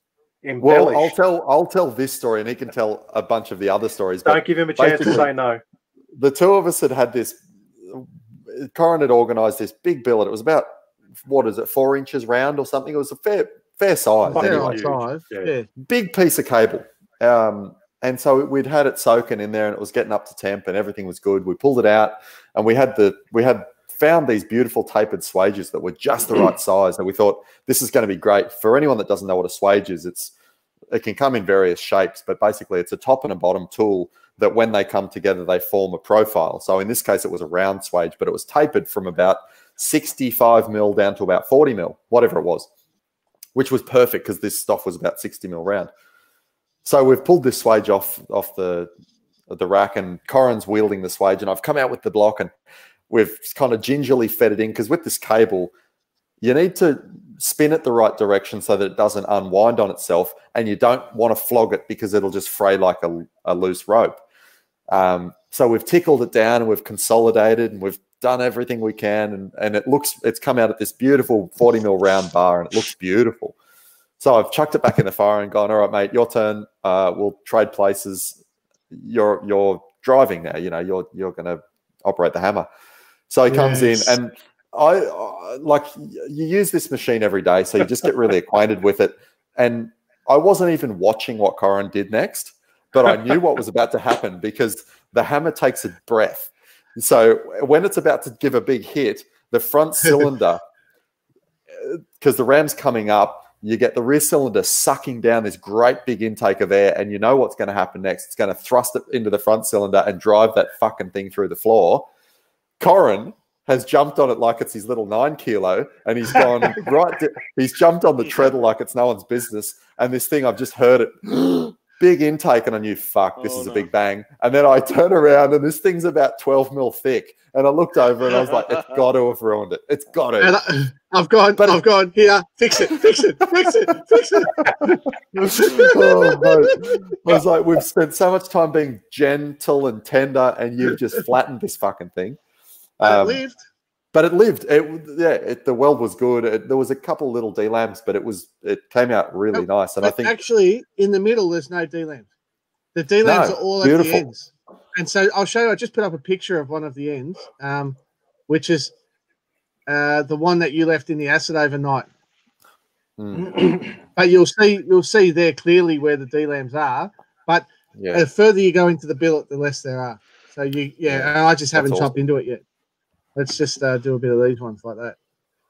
well, embellished. I'll tell I'll tell this story and he can tell a bunch of the other stories. Don't give him a chance to say no. the two of us had had this. Corin had organised this big billet. It was about what is it, four inches round or something. It was a fair fair size. Fair Fair anyway. size. Yeah. Yeah. big piece of cable. Um, and so we'd had it soaking in there and it was getting up to temp and everything was good. We pulled it out and we had the we had found these beautiful tapered swages that were just the right size. And we thought this is going to be great. For anyone that doesn't know what a swage is, it's it can come in various shapes, but basically it's a top and a bottom tool that when they come together, they form a profile. So in this case, it was a round swage, but it was tapered from about 65 mil down to about 40 mil, whatever it was, which was perfect because this stuff was about 60 mil round. So we've pulled this swage off off the the rack, and Corin's wielding the swage, and I've come out with the block, and we've kind of gingerly fed it in because with this cable, you need to spin it the right direction so that it doesn't unwind on itself, and you don't want to flog it because it'll just fray like a, a loose rope. Um, so we've tickled it down and we've consolidated and we've done everything we can, and and it looks it's come out at this beautiful forty mil round bar, and it looks beautiful. So I've chucked it back in the fire and gone, all right, mate, your turn. Uh, we'll trade places. You're you're driving now. You know, you're you're going to operate the hammer. So he comes Yes. in, and I uh, like you use this machine every day, so you just get really acquainted with it. And I wasn't even watching what Corin did next, but I knew what was about to happen because the hammer takes a breath. So when it's about to give a big hit, the front cylinder, because the ram's coming up, you get the rear cylinder sucking down this great big intake of air, and you know what's going to happen next. It's going to thrust it into the front cylinder and drive that fucking thing through the floor. Corin has jumped on it like it's his little nine kilo, and he's gone right. To, he's jumped on the treadle like it's no one's business. And this thing, I've just heard it. Big intake, and I knew, fuck, this Oh, is a big bang. And then I turn around, and this thing's about 12 mil thick. And I looked over, and I was like, it's got to have ruined it. It's got to. I, I've gone, But- I've gone here. Fix it, fix it, fix it, fix it. oh. I was like, we've spent so much time being gentle and tender, and you've just flattened this fucking thing. Um, lived. But it lived. It yeah, it, the weld was good. It, there was a couple little delams, but it was it came out really Oh, nice. And I think actually, in the middle, there's no delams. The delams No, are all beautiful. at the ends. And so I'll show you. I just put up a picture of one of the ends, um, which is uh, the one that you left in the acid overnight. mm, But you'll see, you'll see there clearly where the delams are. But yeah, the further you go into the billet, the less there are. So you, yeah, I just haven't that's chopped into it yet. Let's just uh, do a bit of these ones like that.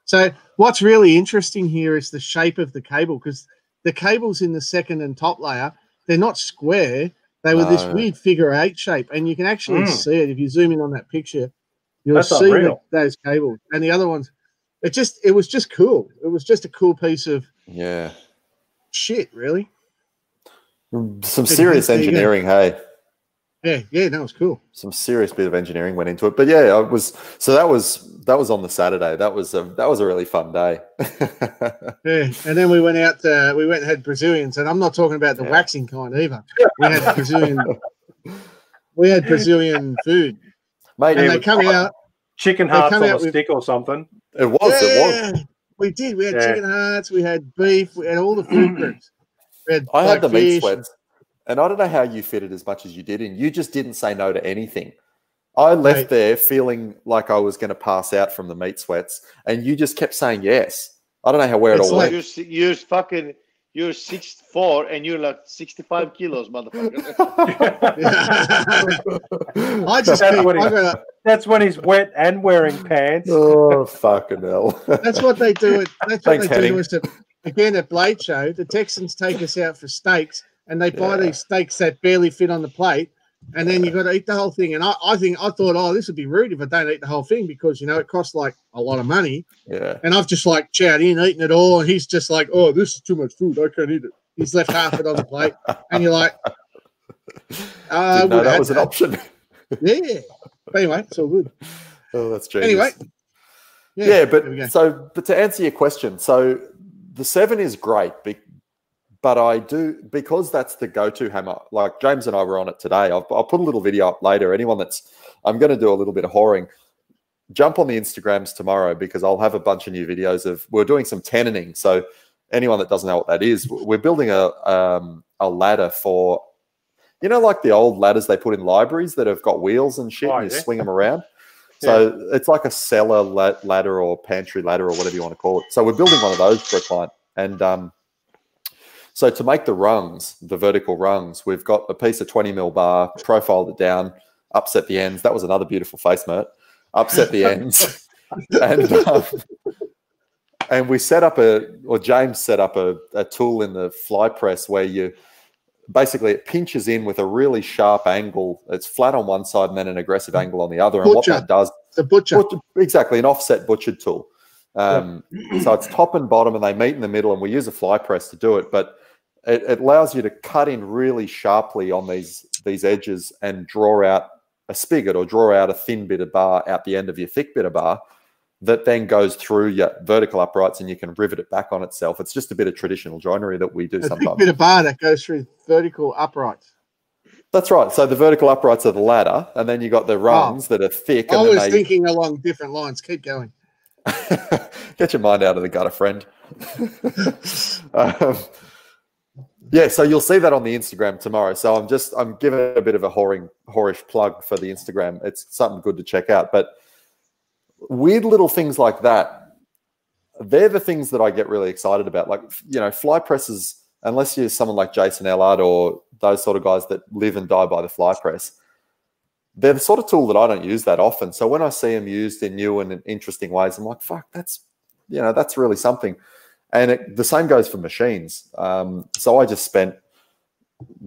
So what's really interesting here is the shape of the cable because the cables in the second and top layer they're not square; they were this weird figure eight shape, and you can actually Mm. see it if you zoom in on that picture. You'll That's see unreal. that, those cables, and the other ones. It just, it was just cool. It was just a cool piece of yeah. shit, really. Some serious there you go. engineering, hey. Yeah, yeah, that was cool. Some serious bit of engineering went into it. But yeah, I was so that was that was on the Saturday. That was a that was a really fun day. Yeah, and then we went out. To, we went and had Brazilians, and I'm not talking about the Yeah. waxing kind either. We had Brazilian. we had Brazilian food, Mate, and they was- come out. Chicken hearts on a with- stick or something. it was, it was. Yeah, we did. We had Yeah. chicken hearts. We had beef. We had all the food groups. We had I had the like meat fish. sweats, and I don't know how you fit it as much as you did and You just didn't say no to anything. I left Mate. there feeling like I was going to pass out from the meat sweats, and you just kept saying yes. I don't know how where it all like- went. You're, si- you're fucking, you're six four and you're like 65 kilos, motherfucker. I just That's keep, what he- I gotta, That's when he's wet and wearing pants. oh fucking hell! That's what they do. At, that's what they Henning. do. Is at, again at Blade Show, the Texans take us out for steaks, and they buy Yeah. these steaks that barely fit on the plate, and then you've got to eat the whole thing. And I, I think I thought, oh, this would be rude if I don't eat the whole thing because you know it costs like a lot of money. yeah, And I've just like chowed in, eating it all, and he's just like, oh, this is too much food. I can't eat it. He's left half it on the plate, and you're like, uh, didn't know that was an option. Yeah. But anyway, it's all good. oh, that's genius. Anyway, yeah, go. but so but to answer your question, so the seven is great, but I do because that's the go-to hammer. Like James and I were on it today. I'll, I'll put a little video up later. Anyone that's I'm going to do a little bit of whoring. Jump on the Instagrams tomorrow because I'll have a bunch of new videos of we're doing some tenoning. So anyone that doesn't know what that is, we're building a um, a ladder for you know like the old ladders they put in libraries that have got wheels and shit Oh, and you yeah. swing them around. So it's like a cellar ladder or pantry ladder or whatever you want to call it. So we're building one of those for a client. And um, so to make the rungs, the vertical rungs, we've got a piece of 20 mil bar, profiled it down, upset the ends. That was another beautiful face, Mert. Upset the ends. and um, and we set up a, or James set up a, a tool in the fly press where you basically it pinches in with a really sharp angle. It's flat on one side and then an aggressive angle on the other. And what that does, The butcher. Butcher- exactly, an offset butchered tool. Um, so it's top and bottom, and they meet in the middle, and we use a fly press to do it. But it, it allows you to cut in really sharply on these these edges and draw out a spigot or draw out a thin bit of bar out the end of your thick bit of bar that then goes through your vertical uprights and you can rivet it back on itself. It's just a bit of traditional joinery that we do a sometimes. bit of bar that goes through vertical uprights. That's right. So the vertical uprights are the ladder, and then you got the rungs that are thick. I And was they, thinking along different lines. Keep going. Get your mind out of the gutter, friend. um, yeah, so you'll see that on the Instagram tomorrow. So I'm just I'm giving a bit of a whoring, whorish plug for the Instagram. It's something good to check out. But weird little things like that, they're the things that I get really excited about. Like you know, fly presses. Unless you're someone like Jason Ellard or those sort of guys that live and die by the fly press, they're the sort of tool that I don't use that often. So when I see them used in new and interesting ways, I'm like, fuck, that's you know, that's really something. And it, the same goes for machines. Um, so I just spent,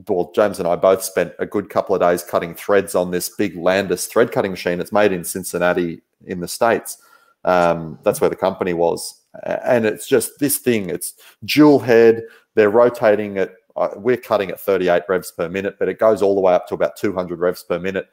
well, James and I both spent a good couple of days cutting threads on this big Landis thread cutting machine. It's made in Cincinnati in the States. Um, that's where the company was. And it's just this thing, it's dual head. They're rotating it. uh, We're cutting at 38 revs per minute, but it goes all the way up to about 200 revs per minute.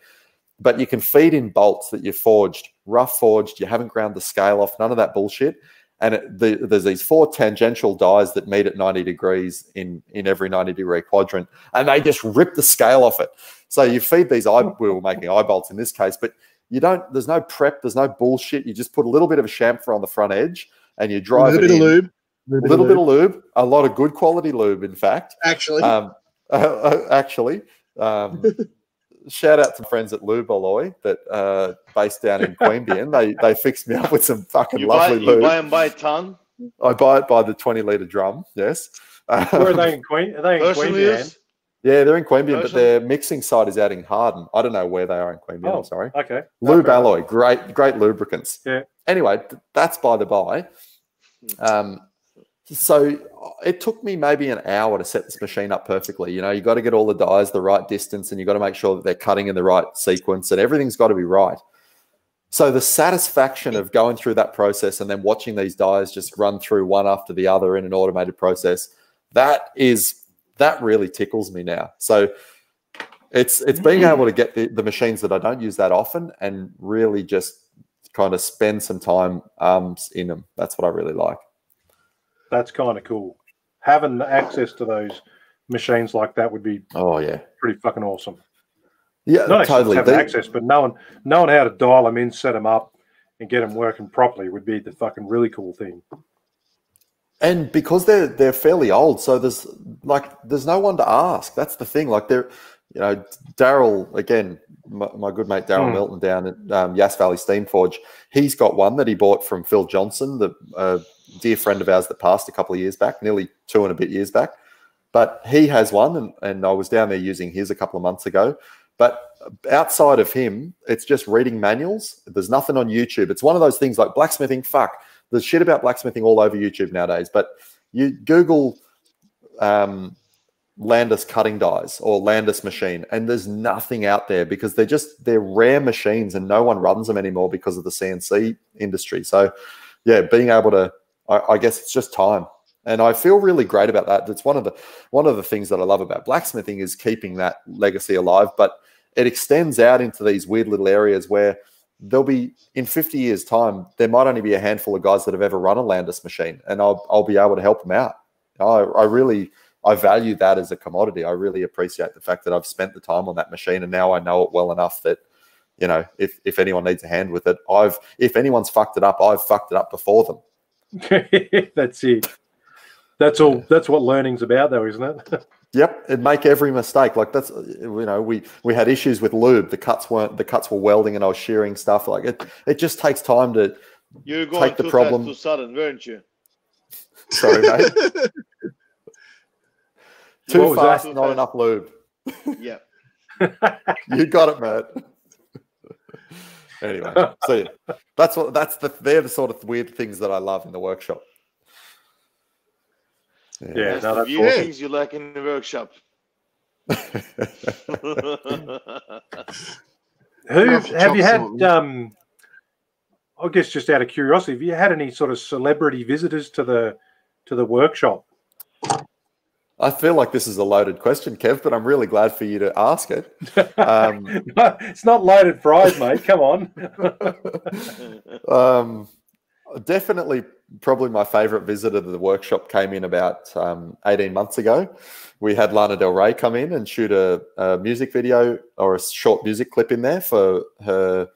But you can feed in bolts that you've forged, rough forged. You haven't ground the scale off, none of that bullshit. And it, the, there's these four tangential dies that meet at 90 degrees in in every 90 degree quadrant and they just rip the scale off it. So you feed these eye we were making eye bolts in this case but you don't there's no prep there's no bullshit. You just put a little bit of a chamfer on the front edge and you drive A little it bit of lube. a little bit of lube a lot of good quality lube in fact. Actually, um, actually, um, shout out to friends at Lube Alloy that uh, based down in Queanbeyan. They they fixed me up with some fucking You buy, lovely you buy them by a ton. I buy it by the twenty liter drum. Yes. Where are they in Queen? Are they in Personally, Queensland? is Yeah, they're in Queanbeyan, but their mixing site is out in Harden. I don't know where they are in Queanbeyan. Oh. I'm sorry. Okay. Lube Okay. Alloy, great, great lubricants. Yeah. Anyway, th- that's by the by. Um, so uh, it took me maybe an hour to set this machine up perfectly. You know, you got to get all the dies the right distance, and you got to make sure that they're cutting in the right sequence, and everything's got to be right. So the satisfaction of going through that process and then watching these dies just run through one after the other in an automated process, that is that really tickles me now. So it's it's being mm. able to get the, the machines that I don't use that often and really just kind of spend some time arms in them. That's what I really like. That's kind of cool. Having access to those machines like that would be Oh yeah, pretty fucking awesome. yeah, Not actually totally. having They- access, but knowing knowing how to dial them in, set them up, and get them working properly would be the fucking really cool thing. and because they're they're fairly old, so there's like there's no one to ask. That's the thing. Like they're, you know, Daryl again, my, my good mate Daryl Hmm. Milton down at um, Yass Valley Steam Forge. He's got one that he bought from Phil Johnson, the uh, dear friend of ours that passed a couple of years back, nearly two and a bit years back. But he has one, and, and I was down there using his a couple of months ago. But outside of him, it's just reading manuals. There's nothing on YouTube. It's one of those things like blacksmithing. Fuck, there's shit about blacksmithing all over YouTube nowadays. But you Google um, Landis cutting dies or Landis machine, and there's nothing out there because they're just they're rare machines, and no one runs them anymore because of the CNC industry. So, yeah, being able to, I, I guess it's just time, and I feel really great about that. That's one of the one of the things that I love about blacksmithing is keeping that legacy alive, but it extends out into these weird little areas where there'll be in 50 years time there might only be a handful of guys that have ever run a landis machine and i'll, I'll be able to help them out. I, I really i value that as a commodity. I really appreciate the fact that i've spent the time on that machine and now i know it well enough that you know if, if anyone needs a hand with it i've if anyone's fucked it up i've fucked it up before them that's it. That's all. That's what learning's about, though, isn't it? Yep, and make every mistake. Like that's you know we we had issues with lube. The cuts weren't the cuts were welding, and I was shearing stuff. Like it it just takes time to. You were going Take the too problem- fast, too sudden, weren't you? Sorry, mate. Too was that? fast, Too not fast. enough lube. Yep. You got it, Matt. Anyway, so yeah, that's what that's the they're the sort of weird things that I love in the workshop. Yeah, That's no, the that's weird awesome. things you like in the workshop. Who have you had? Um, I guess just out of curiosity, have you had any sort of celebrity visitors to the to the workshop? I feel like this is a loaded question, Kev, but I'm really glad for you to ask it. Um, it's not loaded fries, mate. Come on. um, definitely, probably my favorite visitor to the workshop came in about um, 18 months ago. We had Lana Del Rey come in and shoot a, a music video or a short music clip in there for her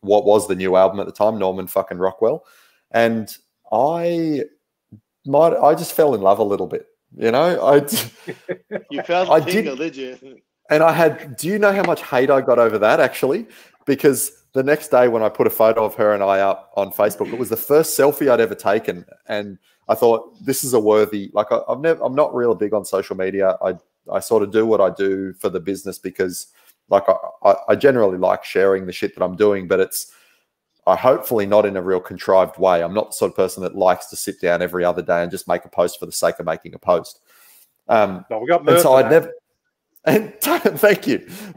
what was the new album at the time, Norman fucking Rockwell, and I might I just fell in love a little bit. You know, I you felt I the did- tingle, did you? and I had, do you know how much hate I got over that actually? Because the next day when I put a photo of her and I up on Facebook, it was the first selfie I'd ever taken. And I thought, this is a worthy, like I, I've never, I'm not real big on social media. I, I sort of do what I do for the business because like I, I, I generally like sharing the shit that I'm doing, but it's I hopefully not in a real contrived way. I'm not the sort of person that likes to sit down every other day and just make a post for the sake of making a post. Um, No, we got and so I'd never. And thank you.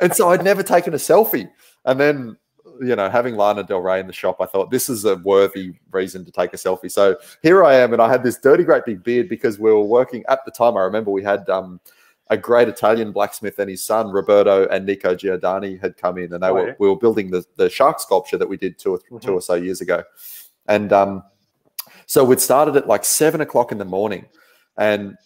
and so I'd never taken a selfie. And then, you know, having Lana Del Rey in the shop, I thought this is a worthy reason to take a selfie. So here I am, and I had this dirty, great big beard because we were working at the time. I remember we had um, a great Italian blacksmith and his son Roberto and Nico Giordani had come in, and they Oh, were yeah. we were building the the shark sculpture that we did two or two Mhm. or so years ago, and um, so we'd started at like seven o'clock in the morning, and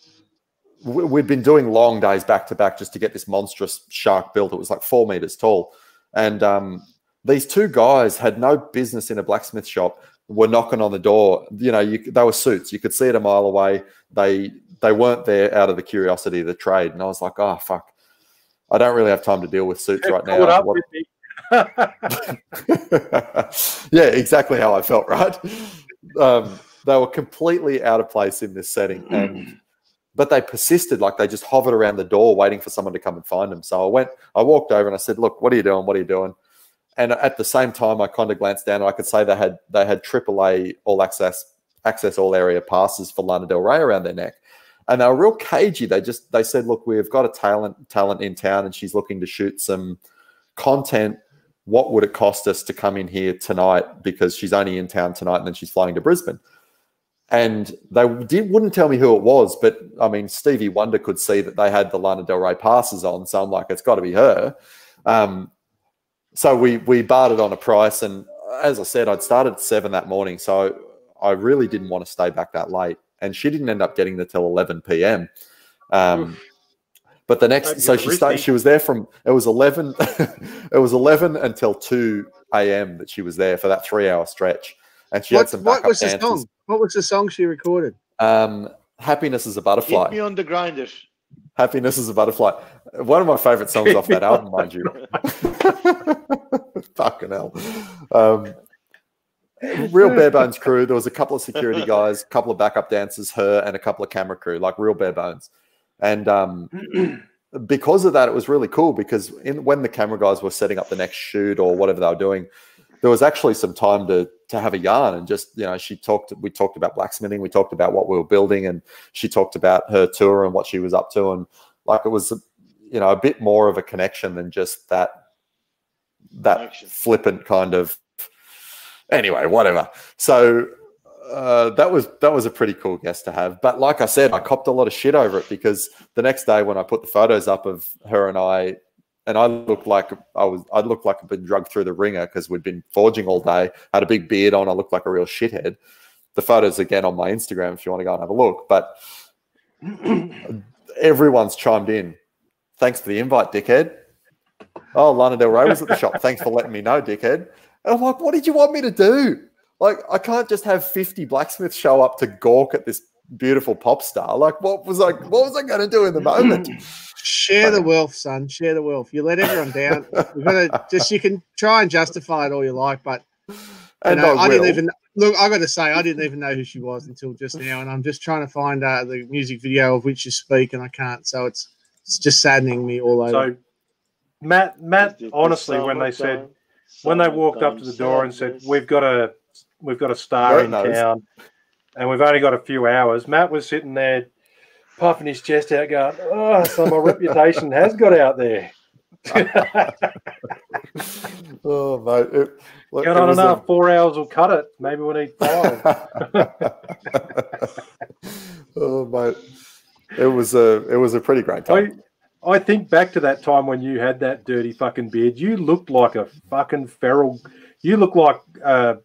we- we'd been doing long days back to back just to get this monstrous shark built. It was like four meters tall, and um, these two guys had no business in a blacksmith shop. Were knocking on the door. You know, you, they were suits. You could see it a mile away. They they weren't there out of the curiosity of the trade. And I was like, oh fuck, I don't really have time to deal with suits right now. Up What- with me. yeah, exactly how I felt, right? Um, they were completely out of place in this setting. And but they persisted, like they just hovered around the door waiting for someone to come and find them. So I went, I walked over and I said, Look, what are you doing? What are you doing? And at the same time, I kind of glanced down and I could say they had they had AAA all access access all area passes for Lana Del Rey around their neck. And they were real cagey. They just they said, Look, we've got a talent talent in town and she's looking to shoot some content what would it cost us to come in here tonight because she's only in town tonight and then she's flying to Brisbane. And they did wouldn't tell me who it was, but I mean Stevie Wonder could see that they had the Lana Del Rey passes on, so I'm like, it's got to be her. Um, so we we bartered on a price, and as I said, I'd started at seven that morning, so I really didn't want to stay back that late, and she didn't end up getting there till 11 p.m. Um, but the next, so she started. She was there from it was 11, it was 11 until 2 a.m. that she was there for that three-hour stretch, and she had What, some what was the dancers. song? What was the song she recorded? Um, happiness is a butterfly. Hit me on the grinder. Happiness is a butterfly. One of my favorite songs off that album, mind you. Fucking hell. Um, real bare bones crew. There was a couple of security guys, a couple of backup dancers, her, and a couple of camera crew, like real bare bones. And um, because of that, it was really cool because in, when the camera guys were setting up the next shoot or whatever they were doing, there was actually some time to to have a yarn and just you know she talked we talked about blacksmithing we talked about what we were building and she talked about her tour and what she was up to and like it was you know a bit more of a connection than just that that Connection. flippant kind of anyway whatever so uh, that was that was a pretty cool guest to have but like i said i copped a lot of shit over it because the next day when i put the photos up of her and i and I looked like I was I looked like I'd been drugged through the ringer because we'd been forging all day. Had a big beard on. I looked like a real shithead. The photos again on my Instagram if you want to go and have a look. But everyone's chimed in. Thanks for the invite, dickhead. Oh, Lana Del Rey was at the shop. Thanks for letting me know, dickhead. And I'm like, what did you want me to do? Like, I can't just have 50 blacksmiths show up to gawk at this beautiful pop star. Like, what was I what was I gonna do in the moment? Share the wealth, son. Share the wealth. You let everyone down. You've got to just you can try and justify it all you like, but you And know, I, I, didn't even look. I got to say, I didn't even know who she was until just now, and I'm just trying to find uh, the music video of which you speak, and I can't. So it's it's just saddening me all over. So, Matt, Matt, honestly, when they said when they walked up to the door and said, "We've got a we've got a star Very in nice. town, and we've only got a few hours," Matt was sitting there puffing his chest out, going, "Oh, so my reputation has got out there." oh mate, it, look, Got on was a- enough. Four hours will cut it. Maybe we need five. oh mate, it was a it was a pretty great time. I, I think back to that time when you had that dirty fucking beard. You looked like a fucking feral. You look like a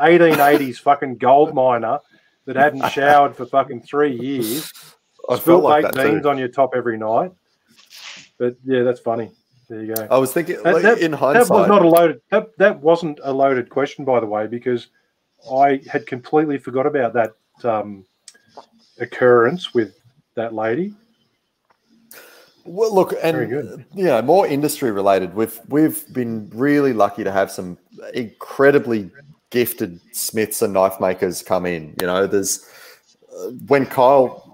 1880s fucking gold miner that hadn't showered for fucking three years. I felt like baked that beans too. on your top every night. But yeah, that's funny. There you go. I was thinking, That- like, that- in That was not a loaded. That, that wasn't a loaded question, by the way, because I had completely forgot about that um, occurrence with that lady. Well, look, and you know, more industry related. We've we've been really lucky to have some incredibly gifted smiths and knife makers come in. You know, there's uh, when Kyle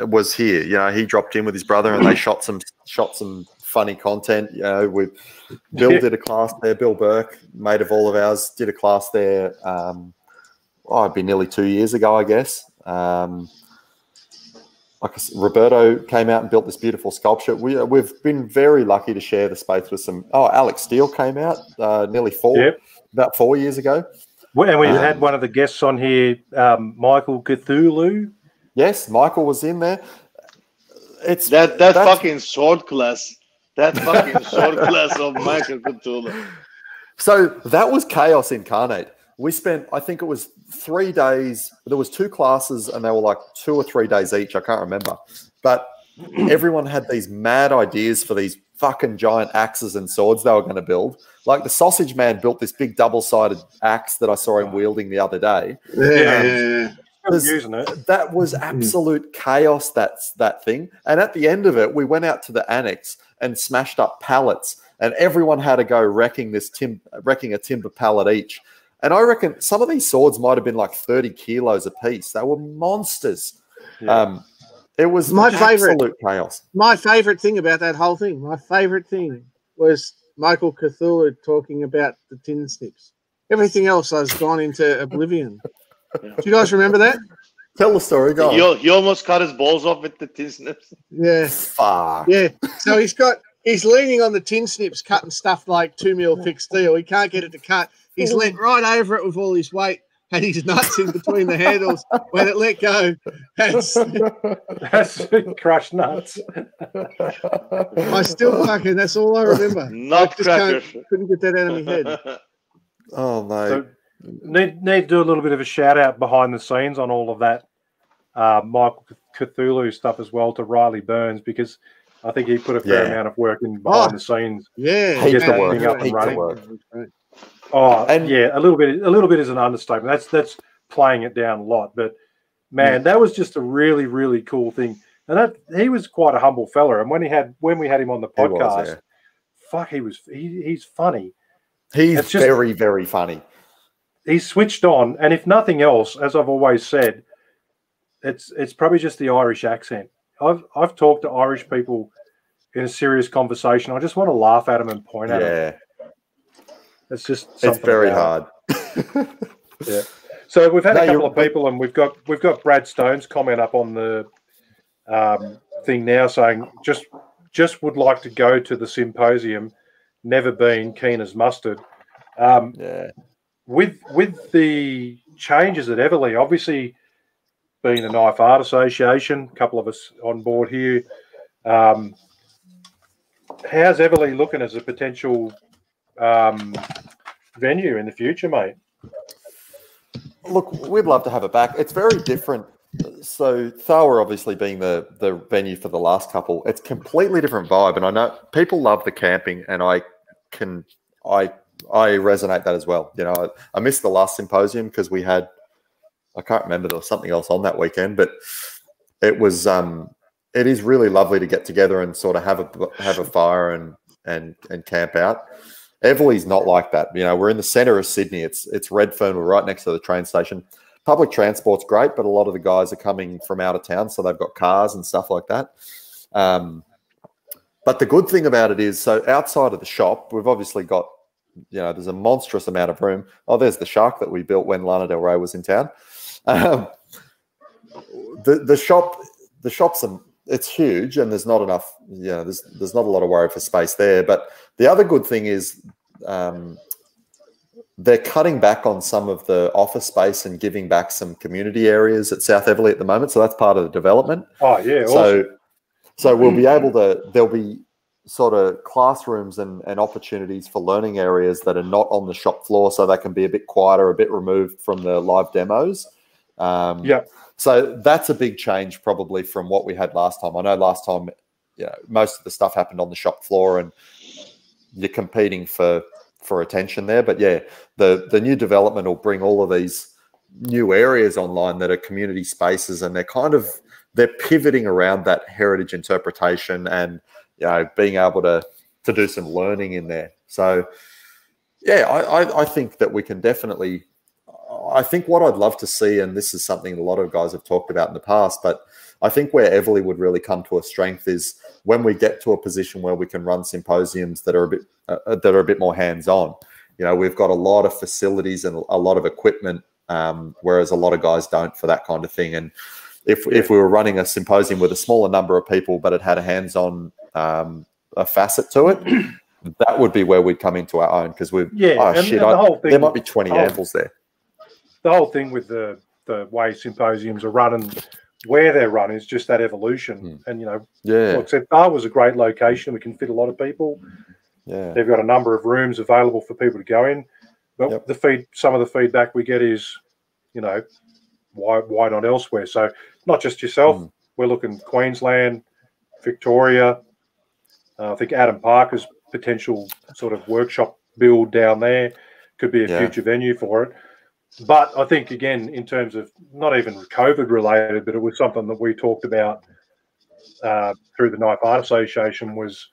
was here. You know, he dropped in with his brother, and they shot some shot some funny content. You know, with Bill did a class there. Bill Burke, mate of all of ours, did a class there. Um, oh, it'd be nearly two years ago, I guess. Um, like I Roberto came out and built this beautiful sculpture. We, uh, we've been very lucky to share the space with some. Oh, Alex Steele came out uh, nearly four, Yep. about four years ago. And we Um, had one of the guests on here, um, Michael Cthulhu. Yes, Michael was in there. It's That that fucking sword class. That fucking sword class of Michael Cthulhu. So that was chaos incarnate. We spent, I think it was three days. There was two classes, and they were like two or three days each. I can't remember, but everyone had these mad ideas for these fucking giant axes and swords they were going to build. Like the sausage man built this big double-sided axe that I saw him wielding the other day. Yeah, Yeah. Um, yeah. Using it. That was absolute chaos. That's that thing. And at the end of it, we went out to the annex and smashed up pallets, and everyone had to go wrecking this tim wrecking a timber pallet each. And I reckon some of these swords might have been like thirty kilos a piece. They were monsters. Yeah. Um, it was My favourite. absolute chaos. My favorite thing about that whole thing, my favorite thing was Michael Cthulhu talking about the tin snips. Everything else has gone into oblivion. Do you guys remember that? Tell the story. Go. on. He, he almost cut his balls off with the tin snips. Yeah, Fuck. yeah. So he's got he's leaning on the tin snips, cutting stuff like two mil thick steel. He can't get it to cut. He's leant right over it with all his weight, and his nuts in between the handles. When it let go, and That's crushed nuts. I still fucking. That's all I remember. I just can't, Nutcracker. couldn't get that out of my head. oh mate. So need, need to do a little bit of a shout out behind the scenes on all of that uh, Michael Cthulhu stuff as well to Riley Burns because I think he put a fair Yeah. amount of work in behind Oh. the scenes. Yeah, Heaps of yeah, work, yeah, heaps of yeah. work. Oh, And- yeah, a little bit. A little bit is an understatement. That's that's playing it down a lot. But man, that was just a really really cool thing. And that he was quite a humble fella. And when he had when we had him on the He podcast, was, yeah. fuck, he was he, he's funny. He's just- very, very funny. He's switched on, and if nothing else, as I've always said, it's it's probably just the Irish accent. I've I've talked to Irish people in a serious conversation. I just want to laugh at them and point at them. Yeah, It's just it's very hard. So we've had No, a couple of people, and we've got we've got Brad Stone's comment up on the um, thing now, saying just just would like to go to the symposium, never been keen as mustard. Um, Yeah. With with the changes at Eveleigh, obviously being the knife art association, a couple of us on board here. Um, how's Eveleigh looking as a potential um, venue in the future, mate? Look, we'd love to have it back. It's very different. So Boorowa obviously being the the venue for the last couple, it's completely different vibe. And I know people love the camping, and I can I I resonate that as well. You know, I, I missed the last symposium because we had I can't remember there was something else on that weekend, but it was um it is really lovely to get together and sort of have a have a fire and and and camp out. Eveleigh's not like that. You know, we're in the center of Sydney. It's it's Redfern. We're right next to the train station. Public transport's great, but a lot of the guys are coming from out of town, so they've got cars and stuff like that. Um, but the good thing about it is, so outside of the shop, we've obviously got, you know, there's a monstrous amount of room. Oh, there's the shark that we built when Lana Del Rey was in town. Um, the the shop, the shops are it's huge, and there's not enough. You know, there's there's not a lot of worry for space there. But the other good thing is, um, they're cutting back on some of the office space and giving back some community areas at South Eveleigh at the moment. So that's part of the development. Oh yeah, awesome. So, so we'll be able to. There'll be sort of classrooms and, and opportunities for learning areas that are not on the shop floor, so they can be a bit quieter, a bit removed from the live demos. Um, Yeah. So that's a big change, probably from what we had last time. I know last time, you know, most of the stuff happened on the shop floor, and you're competing for for attention there. But yeah, the the new development will bring all of these new areas online that are community spaces, and they're kind of they're pivoting around that heritage interpretation and you know being able to to do some learning in there. So yeah, I, I, I think that we can definitely. I think what I'd love to see, and this is something a lot of guys have talked about in the past, but I think where Eveleigh would really come to a strength is when we get to a position where we can run symposiums that are a bit uh, uh, that are a bit more hands on. You know, we've got a lot of facilities and a lot of equipment, um, whereas a lot of guys don't for that kind of thing. And if if we were running a symposium with a smaller number of people, but it had a hands on um, a facet to it. That would be where we'd come into our own because we've Yeah, oh and- shit and the I- whole thing- there might be 20 oh. anvils there the whole thing with the the way symposiums are run and where they're run is just that evolution. Hmm. And you know, yeah like I said, Bar was a great location. We can fit a lot of people. yeah They've got a number of rooms available for people to go in. But Yep. the feed, some of the feedback we get is, you know, why why not elsewhere? So not just yourself. Mm. We're looking Queensland, Victoria. Uh, I think Adam Parker's potential sort of workshop build down there could be a Yeah. future venue for it. But I think again, in terms of not even COVID related, but it was something that we talked about uh, through the Knife Art Association was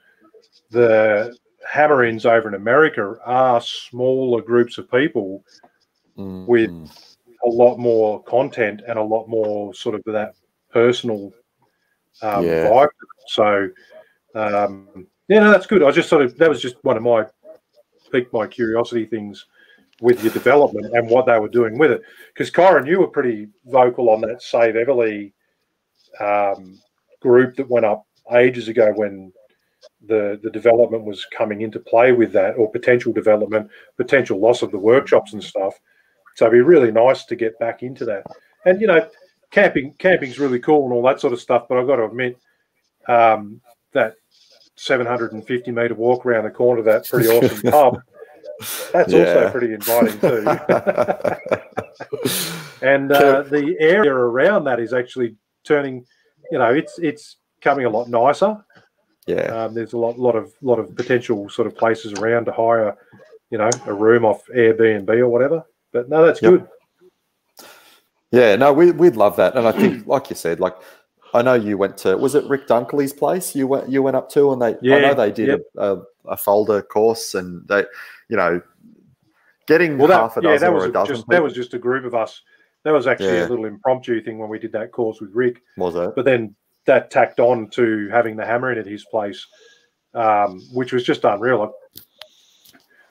the hammer-ins over in America are smaller groups of people Mm, with- a lot more content and a lot more sort of that personal um, Yeah. vibe. So, um, yeah, no, that's good. I just sort of that was just one of my piqued my curiosity things with your development and what they were doing with it. Because Kyron, you were pretty vocal on that Save Eveleigh um, group that went up ages ago when the the development was coming into play with that or potential development, potential loss of the workshops and stuff. So it'd be really nice to get back into that. And you know, camping camping's really cool and all that sort of stuff. But I've got to admit um, that 750 meter walk around the corner of that pretty awesome pub. That's also pretty inviting too. and uh, the area around that is actually turning. You know, it's it's coming a lot nicer. yeah Um, there's a lot, lot of, lot of potential sort of places around to hire, you know, a room off Airbnb or whatever. But no, that's Yep. good. yeah no we, we'd love that and i think like you said like i know you went to was it rick Dunkerley's place you went you went up to and they yeah, i know they did yep. a, a, a folder course and they you know getting Well, half that, a yeah, dozen that was or a dozen just that was just a group of us. That was actually Yeah. a little impromptu thing when we did that course with Rick. was it But then that tacked on to having the hammer in at his place, um, which was just unreal.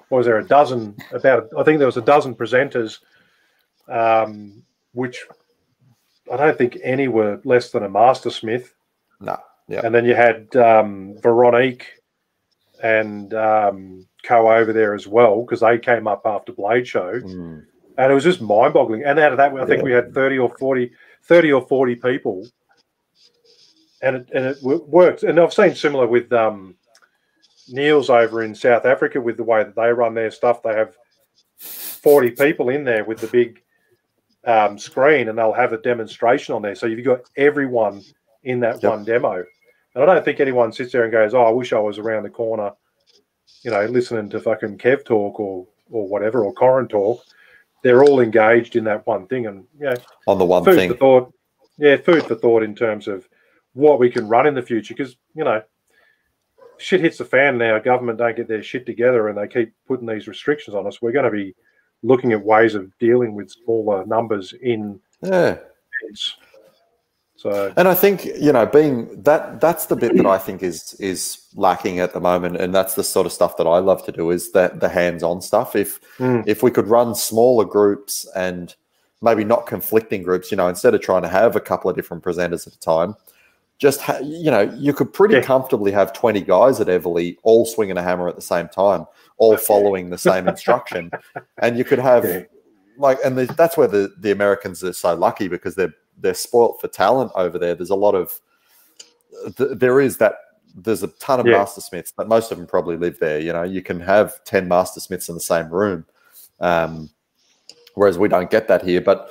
Was there a dozen? About I think there was a dozen presenters, um, which I don't think any were less than a master smith. no yeah And then you had um, Veronique and um, Co over there as well because they came up after Blade Show, Mm, and it was just mind-boggling. And out of that, I think Yeah. we had thirty or 40, 30 or forty people, and it, and it worked. And I've seen similar with um, Neil's over in South Africa with the way that they run their stuff. They have forty people in there with the big um, screen, and they'll have a demonstration on there. So you've got everyone in that Yep. one demo. And I don't think anyone sits there and goes, "Oh, I wish I was around the corner," you know, listening to fucking Kev talk or or whatever or Corin talk. They're all engaged in that one thing, and yeah, on the one food thing for thought. Yeah, food for thought in terms of what we can run in the future, because you know, shit hits the fan now. Government don't get their shit together, and they keep putting these restrictions on us. We're going to be looking at ways of dealing with smaller numbers in yeah events. So And I think you know, being that that's the bit that I think is is lacking at the moment, and that's the sort of stuff that I love to do is that the hands-on stuff. If Mm. if we could run smaller groups and maybe not conflicting groups, you know, instead of trying to have a couple of different presenters at a time, just ha- you know, you could pretty Yeah. comfortably have twenty guys at Eveleigh all swinging a hammer at the same time, all following the same instruction, and you could have Yeah. like, and the, that's where the the Americans are so lucky because they're they're spoilt for talent over there. There's a lot of th- there is that there's a ton of Yeah. master smiths, but most of them probably live there. You know, you can have ten master smiths in the same room, um, whereas we don't get that here. But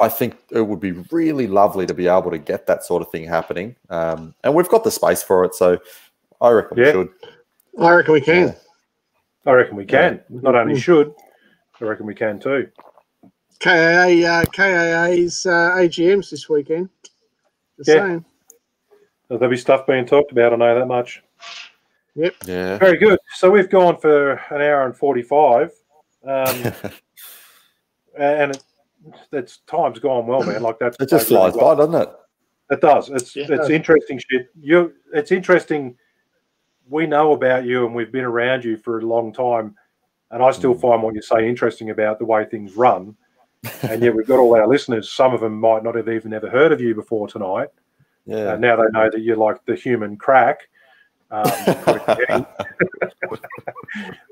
I think it would be really lovely to be able to get that sort of thing happening, um, and we've got the space for it. So I reckon Yeah. we should. I reckon we can. I reckon we can. Not only Mm. should, I reckon we can too. KAA, uh, KAA's uh, AGMs this weekend. Just Yeah. saying. There'll be stuff being talked about. I know that much. Yep. Yeah. Very good. So we've gone for an hour and forty-five, um, and it, it's time's gone well, man. Like that's It just really flies well. by, doesn't it? It does. It's Yeah. it's interesting shit. You it's interesting. We know about you and we've been around you for a long time, and I still find what you say interesting about the way things run. And yet we've got all our listeners. Some of them might not have even ever heard of you before tonight. Yeah. Uh, now they know that you're like the human crack. Um,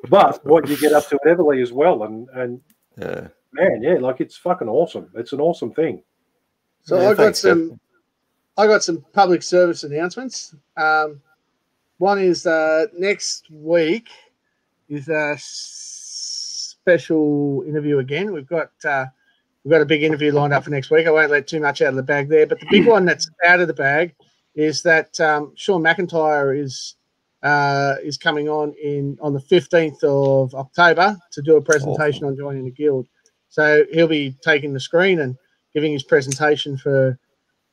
but what you get up to at Eveleigh as well, and and yeah. man, yeah, like it's fucking awesome. It's an awesome thing. So Yeah, I got thanks, Jeff. some. I got some public service announcements. Um, one is uh, next week is a special interview again. We've got uh, we've got a big interview lined up for next week. I won't let too much out of the bag there, but the big one that's out of the bag is that um, Shawn McIntyre is uh, is coming on in on the fifteenth of October to do a presentation on joining the guild. So he'll be taking the screen and giving his presentation for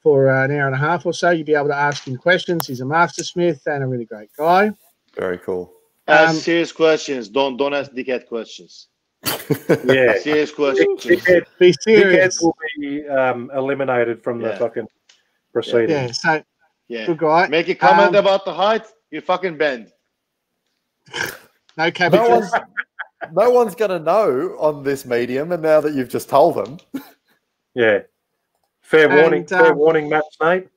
for uh, an hour and a half or so. You'll be able to ask him questions. He's a master smith and a really great guy. Very cool. Ask Um, serious questions. Don't don't ask dickhead questions. Yeah. Serious questions. Dickhead, Be dickheads serious. will be um, eliminated from the fucking proceedings. Yeah, so Yeah. good guy. Make a comment Um, about the height. You fucking bend. No no one's no one's gonna know on this medium, and now that you've just told them, Yeah. Fair And, warning, fair um, warning, Matt Snape.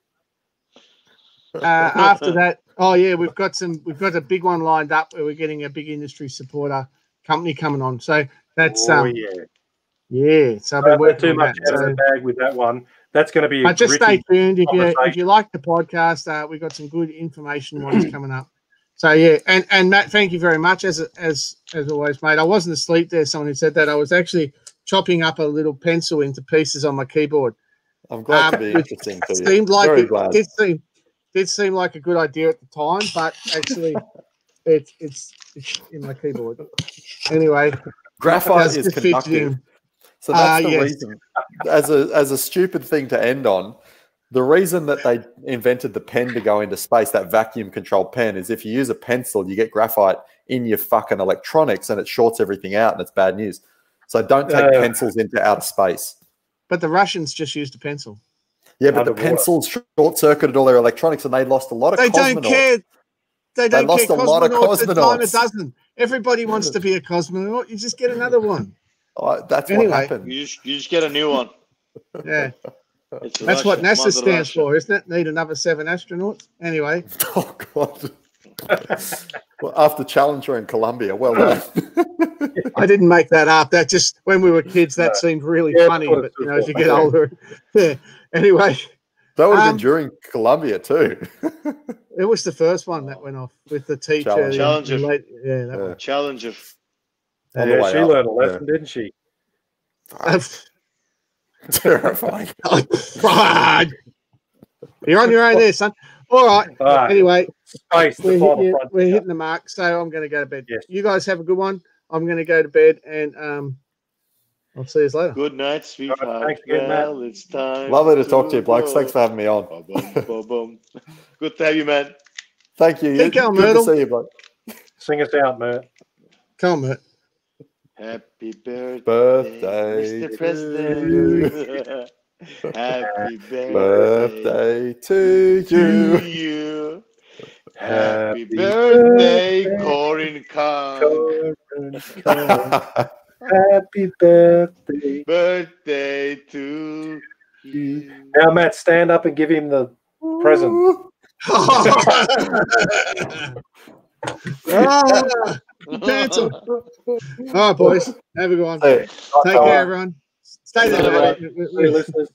uh, after that, oh yeah, we've got some. We've got a big one lined up where we're getting a big industry supporter company coming on. So that's oh, um, yeah. yeah. So I've been working too on much that. out of So- the bag with that one. That's going to be a But just stay tuned if you if you like the podcast. Uh, we've got some good information ones coming up. So yeah, and and Matt, thank you very much as as as always, mate. I wasn't asleep there. Someone who said that I was actually chopping up a little pencil into pieces on my keyboard. I'm glad to Um, be interesting to you. Seemed like Very it glad. did seem did seem like a good idea at the time, but actually, it's it's, it's in my keyboard. Anyway, Graphite is conductive. fidgeting. So that's Ah, the yes. reason. As a as a stupid thing to end on, the reason that they invented the pen to go into space, that vacuum controlled pen, is if you use a pencil, you get graphite in your fucking electronics and it shorts everything out and it's bad news. So don't take Uh. pencils into outer space. But the Russians just used a pencil. Yeah, but the pencils short circuited all their electronics and they lost a lot of They cosmonauts. don't care. They don't care. they lost care. a lot of Cosmonauts, a dime a cosmonauts. dozen. Everybody wants to be a cosmonaut. You just get another one. Oh, that's Anyway. what happened. You just, you just get a new one. Yeah, It's that's what NASA Mother stands Russia. for, isn't it? Need another seven astronauts. Anyway, Oh god. Well, after Challenger in Columbia, well done. I didn't make that up. That just when we were kids, that No. seemed really Yeah, funny. But you know, as you for. get older, yeah. Anyway, That would have Um, been during Columbia too. it was the first one that went off with the teacher. Challenger. and- Challenger. and late- yeah, that Yeah. Challenger. On the Yeah, she up, learned a yeah. lesson, didn't she? one. Terrifying. Fine. You're on your own there, son. All right. All right. Anyway, Space, we're, final hitting, frontier. we're hitting the mark, so I'm going to go to bed. Yes. You guys have a good one. I'm going to go to bed, and um, I'll see you later. Good night, sweetheart. thanks again, Matt. well, it's time. Lovely to talk to you, blokes. Thanks for having me on. Ba-bum, ba-bum. Good to have you, man. Thank you. Take care, Good to Myrtle. see you, bloke. Sing us out, Mert. Come on, mate. Happy birthday, Birthday Mr. to President. Happy birthday, Birthday to to you. You. Happy Happy birthday, Corin Khan. Happy birthday. Birthday to you. Now, Matt, stand up and give him the present. Ah, cancel. All right, boys. Have a good one. Hey, Take care, everyone. Stay there. See